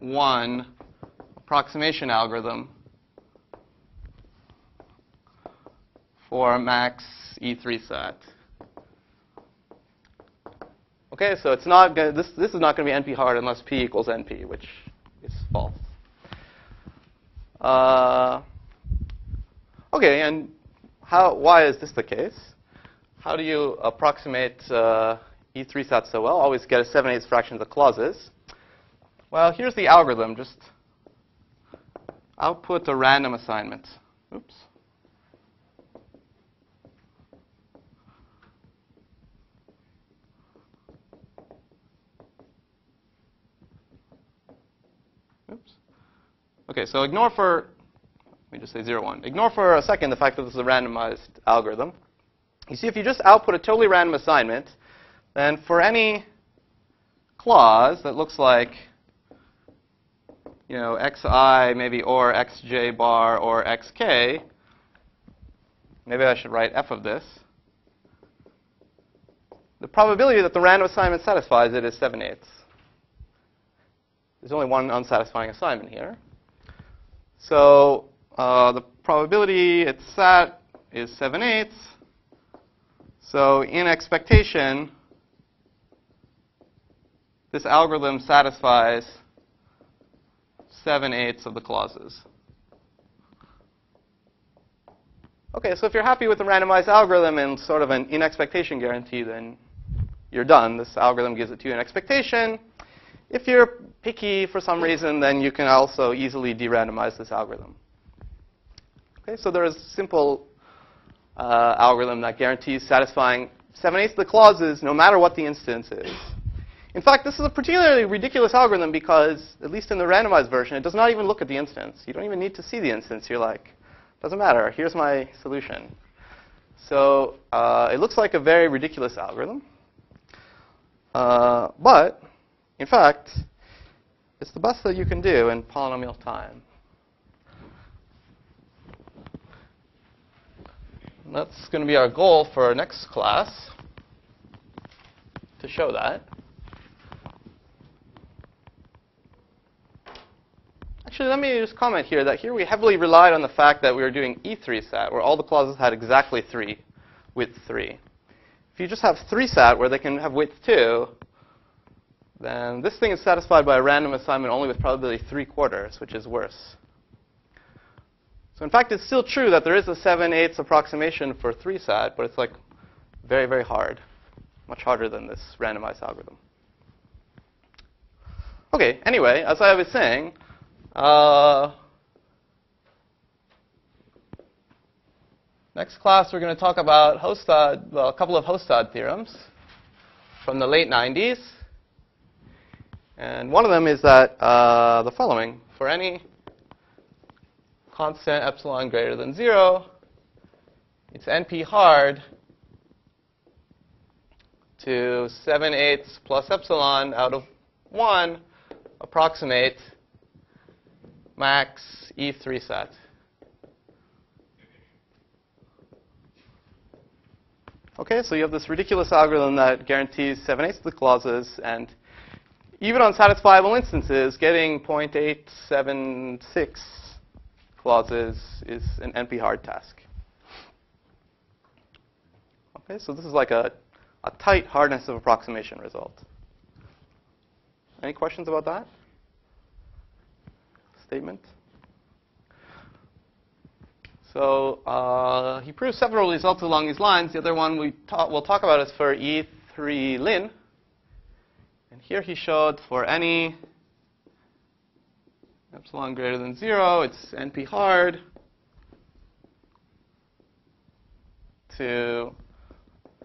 1 approximation algorithm for max E3 sat. Okay, so it's not gonna, this, this is not going to be NP hard unless P equals NP, which is false. Uh, okay, and how, why is this the case? How do you approximate uh, E3 sats so well? Always get a 7 8 fraction of the clauses. Well, here's the algorithm. Just output a random assignment. Oops. Oops. Okay, so ignore for, let me just say 0, 1. Ignore for a second the fact that this is a randomized algorithm. You see, if you just output a totally random assignment, then for any clause that looks like you know, xi maybe or xj bar or xk, maybe I should write f of this. The probability that the random assignment satisfies it is 7 eighths. There's only one unsatisfying assignment here. So uh, the probability it's sat is 7 eighths. So in expectation, this algorithm satisfies 7 eighths of the clauses. Okay, so if you're happy with the randomized algorithm and sort of an in-expectation guarantee, then you're done. This algorithm gives it to you in expectation. If you're picky for some reason, then you can also easily de-randomize this algorithm. Okay, so there is a simple uh, algorithm that guarantees satisfying 7 eighths of the clauses no matter what the instance is. In fact, this is a particularly ridiculous algorithm because, at least in the randomized version, it does not even look at the instance. You don't even need to see the instance. You're like, doesn't matter. Here's my solution. So uh, it looks like a very ridiculous algorithm. Uh, but, in fact, it's the best that you can do in polynomial time. That's going to be our goal for our next class, to show that. Actually, let me just comment here that here we heavily relied on the fact that we were doing E3 sat, where all the clauses had exactly 3, width 3. If you just have 3 sat, where they can have width 2, then this thing is satisfied by a random assignment only with probability 3 quarters, which is worse. So in fact, it's still true that there is a 7 eighths approximation for 3 sat, but it's like very, very hard, much harder than this randomized algorithm. OK, anyway, as I was saying, uh, next class, we're going to talk about Håstad, well, a couple of Håstad theorems from the late 90s. And one of them is that uh, the following. For any constant epsilon greater than 0, it's NP hard to 7 eighths plus epsilon out of 1 approximate max E3 sat. Okay, so you have this ridiculous algorithm that guarantees 7 eighths of the clauses, and even on satisfiable instances, getting 0.876 clauses is an NP hard task. Okay, so this is like a, a tight hardness of approximation result. Any questions about that? statement. So uh, he proves several results along these lines. The other one we ta we'll talk about is for E3 lin. Here he showed for any epsilon greater than 0, it's NP hard to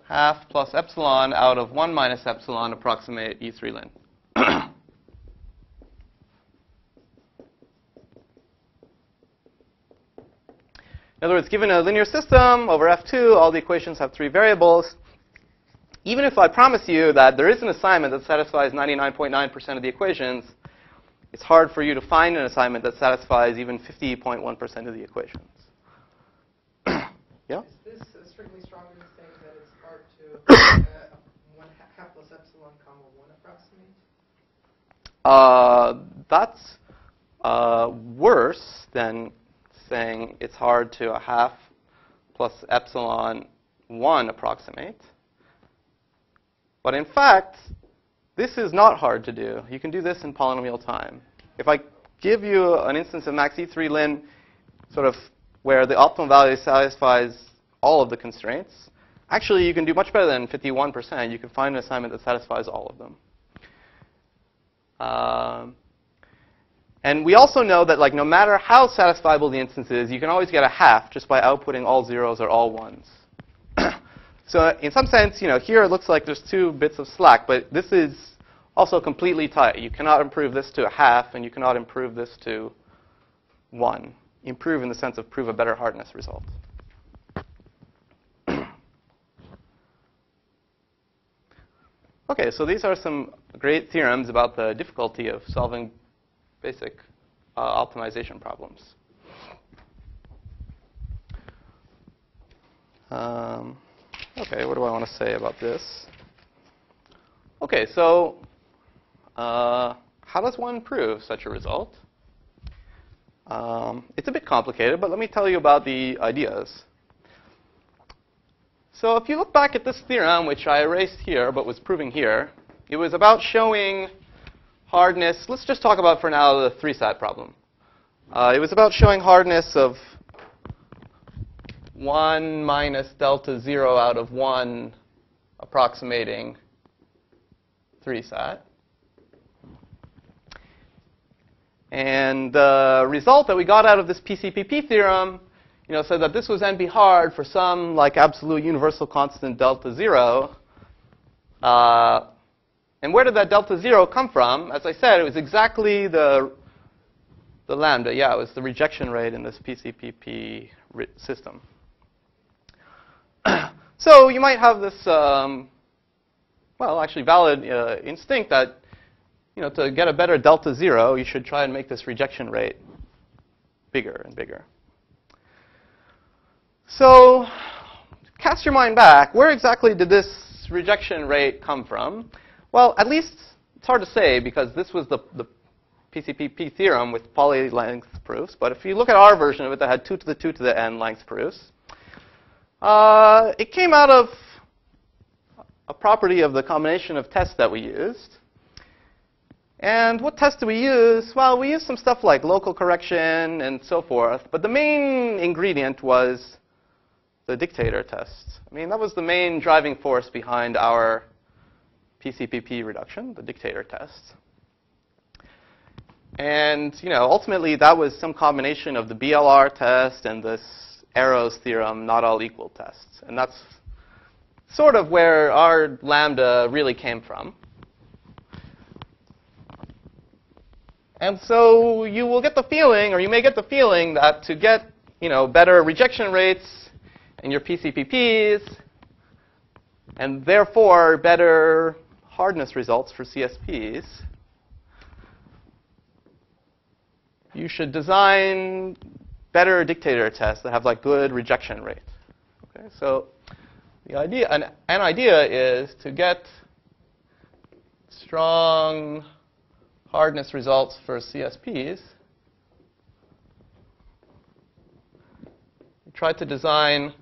half plus epsilon out of 1 minus epsilon approximate E3 lin. In other words, given a linear system over F2, all the equations have three variables. Even if I promise you that there is an assignment that satisfies 99.9% of the equations, it's hard for you to find an assignment that satisfies even 50.1% of the equations. yeah? Is this uh, strictly stronger than saying that it's hard to uh, one half plus epsilon comma one approximate? Uh, that's uh, worse than saying it's hard to a half plus epsilon 1 approximate. But in fact, this is not hard to do. You can do this in polynomial time. If I give you an instance of max E3 lin sort of where the optimal value satisfies all of the constraints, actually you can do much better than 51%. You can find an assignment that satisfies all of them. Um, and we also know that like no matter how satisfiable the instance is, you can always get a half just by outputting all zeros or all ones. so in some sense, you know, here it looks like there's two bits of slack, but this is also completely tight. You cannot improve this to a half, and you cannot improve this to 1. Improve in the sense of prove a better hardness result. okay, so these are some great theorems about the difficulty of solving basic uh, optimization problems. Um, okay, what do I want to say about this? Okay, so uh, how does one prove such a result? Um, it's a bit complicated, but let me tell you about the ideas. So if you look back at this theorem, which I erased here but was proving here, it was about showing hardness. Let's just talk about for now the three-sat problem. Uh, it was about showing hardness of 1 minus delta 0 out of 1 approximating 3-sat. And the result that we got out of this PCPP theorem you know, said that this was NP hard for some like absolute universal constant delta zero. Uh, and where did that delta zero come from? As I said, it was exactly the the lambda. Yeah, it was the rejection rate in this PCPP system. so you might have this, um, well, actually valid uh, instinct that, you know, to get a better delta zero, you should try and make this rejection rate bigger and bigger. So cast your mind back. Where exactly did this rejection rate come from? Well, at least it's hard to say because this was the, the PCPP theorem with poly-length proofs. But if you look at our version of it that had 2 to the 2 to the n length proofs, uh, it came out of a property of the combination of tests that we used. And what tests do we use? Well, we used some stuff like local correction and so forth. But the main ingredient was the dictator test. I mean, that was the main driving force behind our PCPP reduction, the dictator test. And you know, ultimately, that was some combination of the BLR test and this Arrow's theorem, not all equal tests. And that's sort of where our lambda really came from. And so you will get the feeling, or you may get the feeling, that to get you know, better rejection rates in your PCPPs, and therefore better hardness results for CSPs, you should design better dictator tests that have like good rejection rate. Okay, so the idea, an, an idea is to get strong hardness results for CSPs. Try to design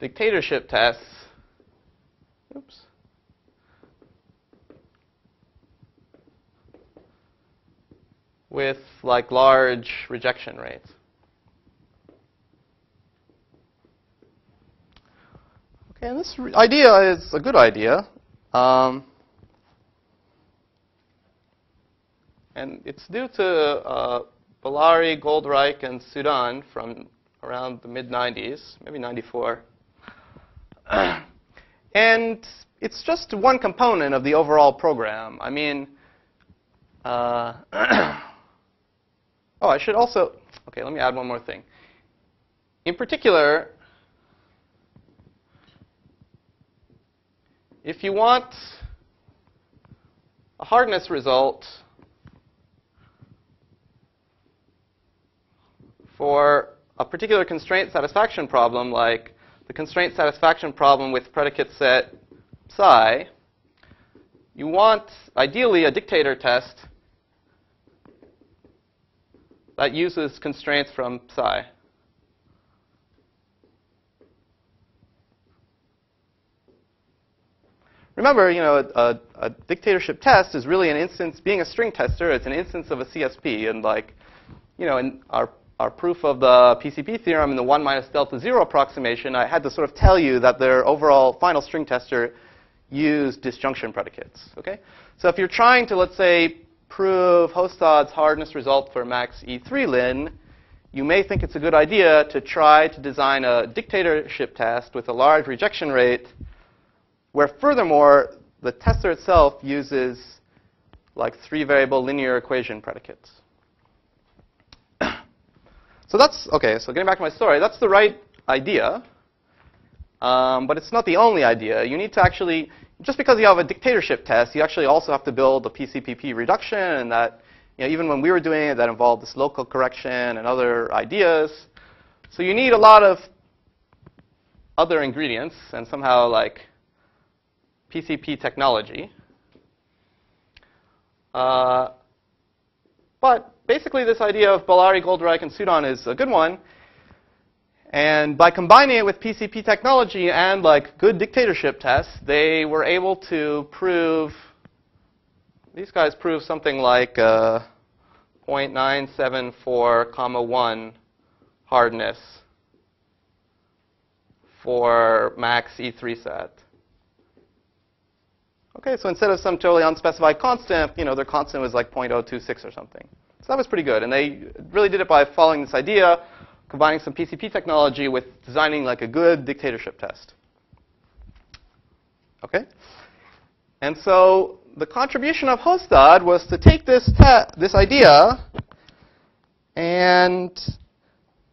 dictatorship tests. Oops. With like large rejection rates. Okay, and this idea is a good idea. Um, and it's due to uh, Goldreich, and Sudan from around the mid-90s, maybe 94. and it's just one component of the overall program. I mean, uh, Oh, I should also, okay, let me add one more thing. In particular, if you want a hardness result for a particular constraint satisfaction problem, like the constraint satisfaction problem with predicate set psi, you want, ideally, a dictator test that uses constraints from psi. Remember, you know, a, a, dictatorship test is really an instance, being a string tester, it's an instance of a CSP. And like, you know, in our, our proof of the PCP theorem in the 1 minus delta 0 approximation, I had to sort of tell you that their overall final string tester used disjunction predicates. Okay? So if you're trying to, let's say, prove Håstad's hardness result for max E3 lin, you may think it's a good idea to try to design a dictatorship test with a large rejection rate where furthermore the tester itself uses like three variable linear equation predicates. so that's, okay, so getting back to my story, that's the right idea. Um, but it's not the only idea. You need to actually, just because you have a dictatorship test, you actually also have to build a PCPP reduction, and that you know, even when we were doing it, that involved this local correction and other ideas. So you need a lot of other ingredients and somehow like PCP technology. Uh, but basically, this idea of Bellare, Goldreich, and Sudan is a good one. And by combining it with PCP technology and like good dictatorship tests, they were able to prove, these guys proved something like uh, 0.974 comma 1 hardness for max E3 sat. Okay, so instead of some totally unspecified constant, you know, their constant was like 0.026 or something. So that was pretty good. And they really did it by following this idea, combining some PCP technology with designing like a good dictatorship test. Okay? And so the contribution of Håstad was to take this, this idea and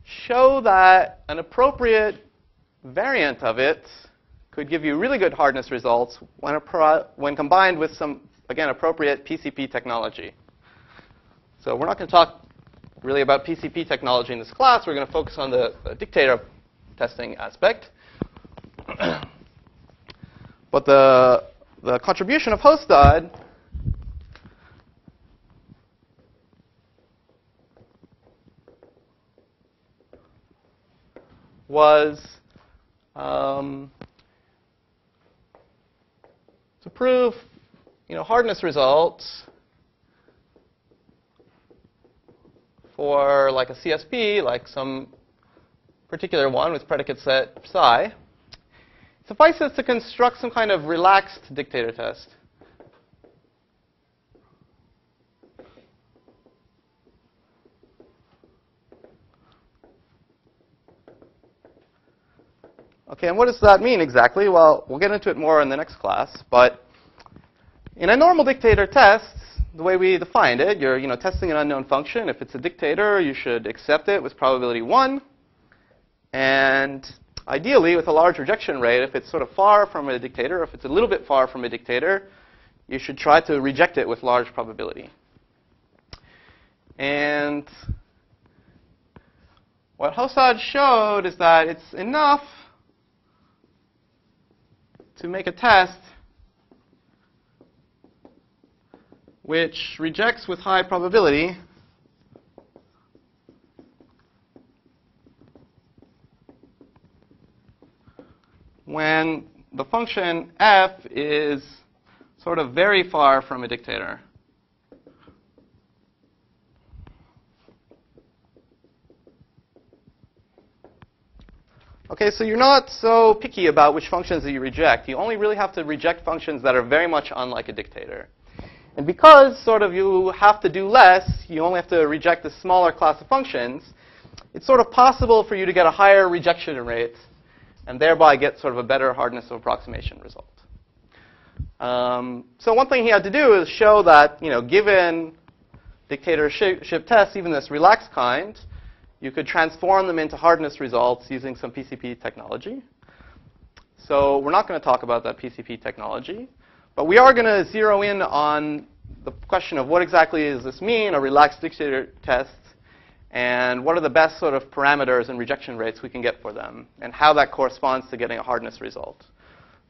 show that an appropriate variant of it could give you really good hardness results when, when combined with some, again, appropriate PCP technology. So we're not going to talk really about PCP technology in this class. We're going to focus on the, dictator testing aspect. but the, the contribution of Håstad was um, to prove you know, hardness results for like a CSP, like some particular one with predicate set psi, suffices to construct some kind of relaxed dictator test. Okay, and what does that mean exactly? Well, we'll get into it more in the next class. But in a normal dictator test, the way we defined it, you're you know, testing an unknown function. If it's a dictator, you should accept it with probability 1. And ideally, with a large rejection rate, if it's sort of far from a dictator, if it's a little bit far from a dictator, you should try to reject it with large probability. And what Håstad showed is that it's enough to make a test which rejects with high probability when the function f is sort of very far from a dictator. Okay, so you're not so picky about which functions that you reject. You only really have to reject functions that are very much unlike a dictator. And because sort of you have to do less, you only have to reject a smaller class of functions, it's sort of possible for you to get a higher rejection rate and thereby get sort of a better hardness of approximation result. Um, so one thing he had to do is show that, you know, given dictatorship tests, even this relaxed kind, you could transform them into hardness results using some PCP technology. So we're not going to talk about that PCP technology. But we are going to zero in on the question of what exactly does this mean, a relaxed dictator test, and what are the best sort of parameters and rejection rates we can get for them, and how that corresponds to getting a hardness result.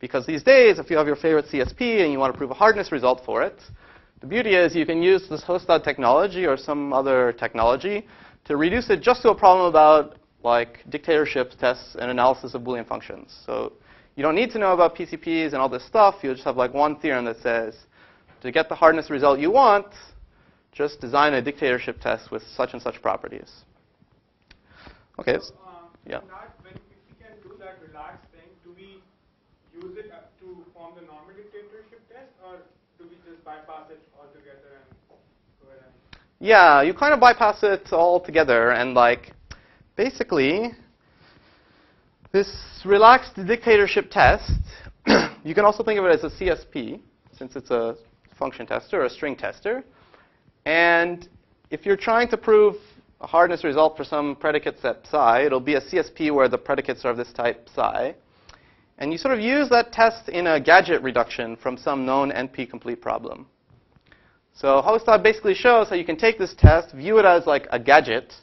Because these days, if you have your favorite CSP and you want to prove a hardness result for it, the beauty is you can use this Håstad technology or some other technology to reduce it just to a problem about like dictatorship tests and analysis of Boolean functions. So you don't need to know about PCPs and all this stuff. You just have like one theorem that says to get the hardness result you want, just design a dictatorship test with such and such properties. Okay. So, uh, yeah. That, when, if we can do that relaxed thing, do we use it to form the normal dictatorship test, or do we just bypass it altogether and go ahead and yeah, you kind of bypass it altogether, and like, basically, this relaxed dictatorship test, you can also think of it as a CSP, since it's a function tester or a string tester. And if you're trying to prove a hardness result for some predicate set psi, it'll be a CSP where the predicates are of this type psi. And you sort of use that test in a gadget reduction from some known NP-complete problem. So Håstad basically shows how you can take this test, view it as like a gadget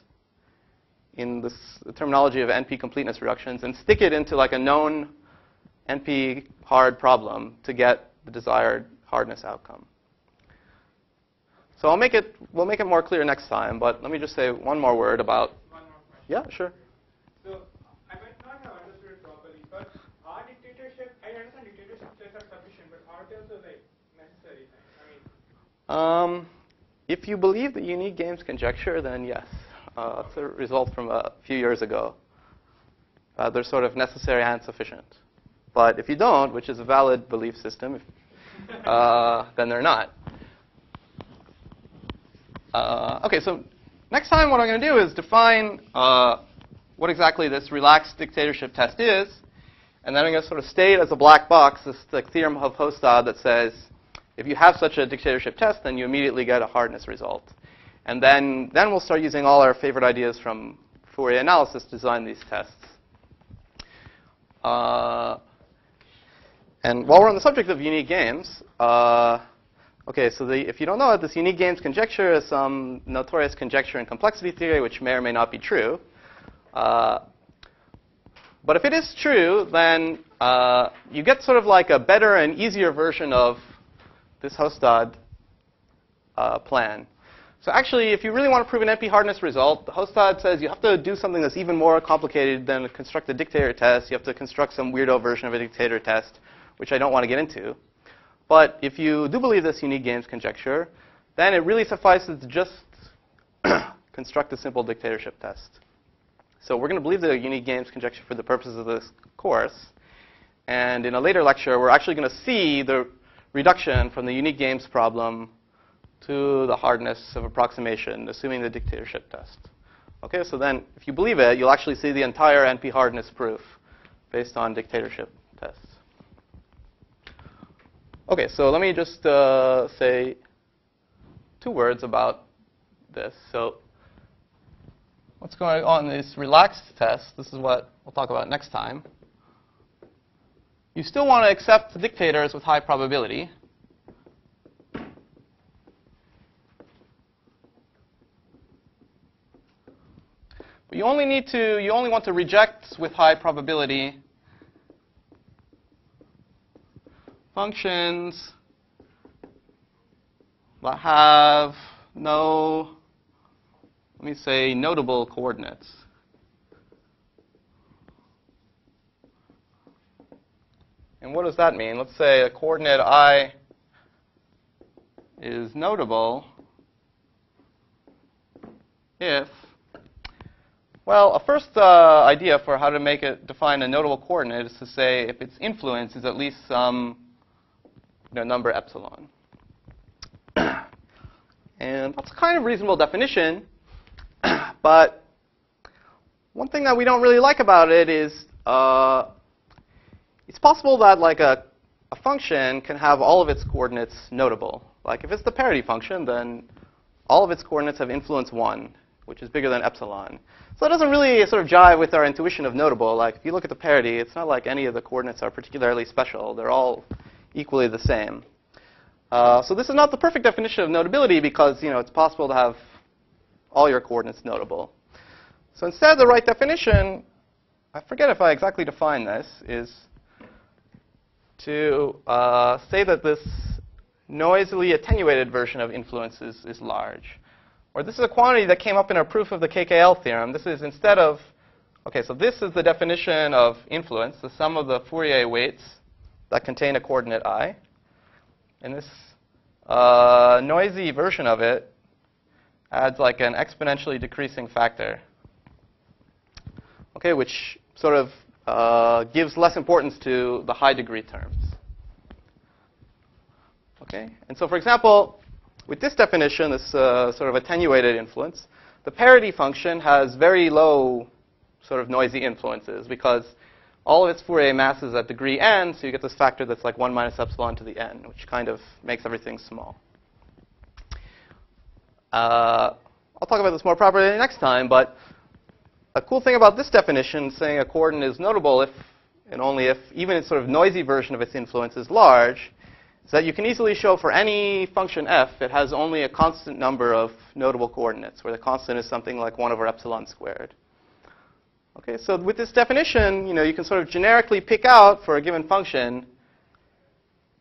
in this, the terminology of NP completeness reductions, and stick it into like a known NP hard problem to get the desired hardness outcome. So I'll make it, we'll make it more clear next time, but let me just say one more word about, more yeah, sure. So I might not have understood it properly, but are dictatorship, I understand dictatorship tests are sufficient, but are they also like necessary? I mean, Um, if you believe the unique games conjecture, then yes. Uh, a result from a few years ago. Uh, they're sort of necessary and sufficient. But if you don't, which is a valid belief system, if, uh, then they're not. Uh, okay, so next time what I'm going to do is define uh, what exactly this relaxed dictatorship test is. And then I'm going to sort of state as a black box this the theorem of Håstad that says if you have such a dictatorship test, then you immediately get a hardness result. And then, then we'll start using all our favorite ideas from Fourier analysis to design these tests. Uh, and while we're on the subject of unique games, uh, okay, so the, if you don't know it, this unique games conjecture is some notorious conjecture in complexity theory, which may or may not be true. Uh, but if it is true, then uh, you get sort of like a better and easier version of this Håstad uh, plan. So actually, if you really want to prove an NP hardness result, the Håstad says you have to do something that's even more complicated than construct a dictator test. You have to construct some weirdo version of a dictator test, which I don't want to get into. But if you do believe this unique games conjecture, then it really suffices to just construct a simple dictatorship test. So we're going to believe the unique games conjecture for the purposes of this course. And in a later lecture, we're actually going to see the reduction from the unique games problem to the hardness of approximation, assuming the dictatorship test. Okay, so then if you believe it, you'll actually see the entire NP hardness proof based on dictatorship tests. Okay, so let me just uh, say two words about this. So what's going on in this relaxed test, this is what we'll talk about next time. You still want to accept dictators with high probability. But you only need to, you only want to reject with high probability functions that have no, let me say, notable coordinates. And what does that mean? Let's say a coordinate i is notable if, well, a first uh, idea for how to make it define a notable coordinate is to say if its influence is at least some you know, number epsilon. and that's a kind of reasonable definition, but one thing that we don't really like about it is uh, it's possible that like a, a function can have all of its coordinates notable. Like if it's the parity function, then all of its coordinates have influence 1, which is bigger than epsilon. So it doesn't really sort of jive with our intuition of notable. Like if you look at the parity, it's not like any of the coordinates are particularly special. They're all equally the same. Uh, so this is not the perfect definition of notability because you know it's possible to have all your coordinates notable. So instead, the right definition, I forget if I exactly define this, is to uh, say that this noisily attenuated version of influences is large. Or this is a quantity that came up in our proof of the KKL theorem. This is instead of, OK, so this is the definition of influence, the sum of the Fourier weights that contain a coordinate i. And this uh, noisy version of it adds like an exponentially decreasing factor, okay, which sort of uh, gives less importance to the high degree terms. Okay, and so for example, with this definition, this uh, sort of attenuated influence, the parity function has very low sort of noisy influences because all of its Fourier mass is at degree n, so you get this factor that's like 1 minus epsilon to the n, which kind of makes everything small. Uh, I'll talk about this more properly next time, but a cool thing about this definition, saying a coordinate is notable if and only if even its sort of noisy version of its influence is large, is that you can easily show for any function f, it has only a constant number of notable coordinates, where the constant is something like 1 over epsilon squared. Okay, so with this definition, you know, you can sort of generically pick out for a given function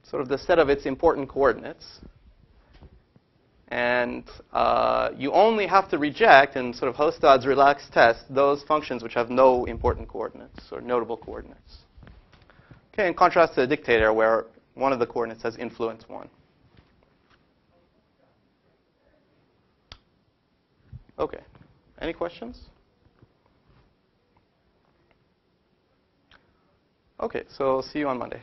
sort of the set of its important coordinates. And uh, you only have to reject, in sort of Håstad's relaxed test, those functions which have no important coordinates or notable coordinates. Okay, in contrast to a dictator where one of the coordinates has influence 1. Okay, any questions? Okay, so see you on Monday.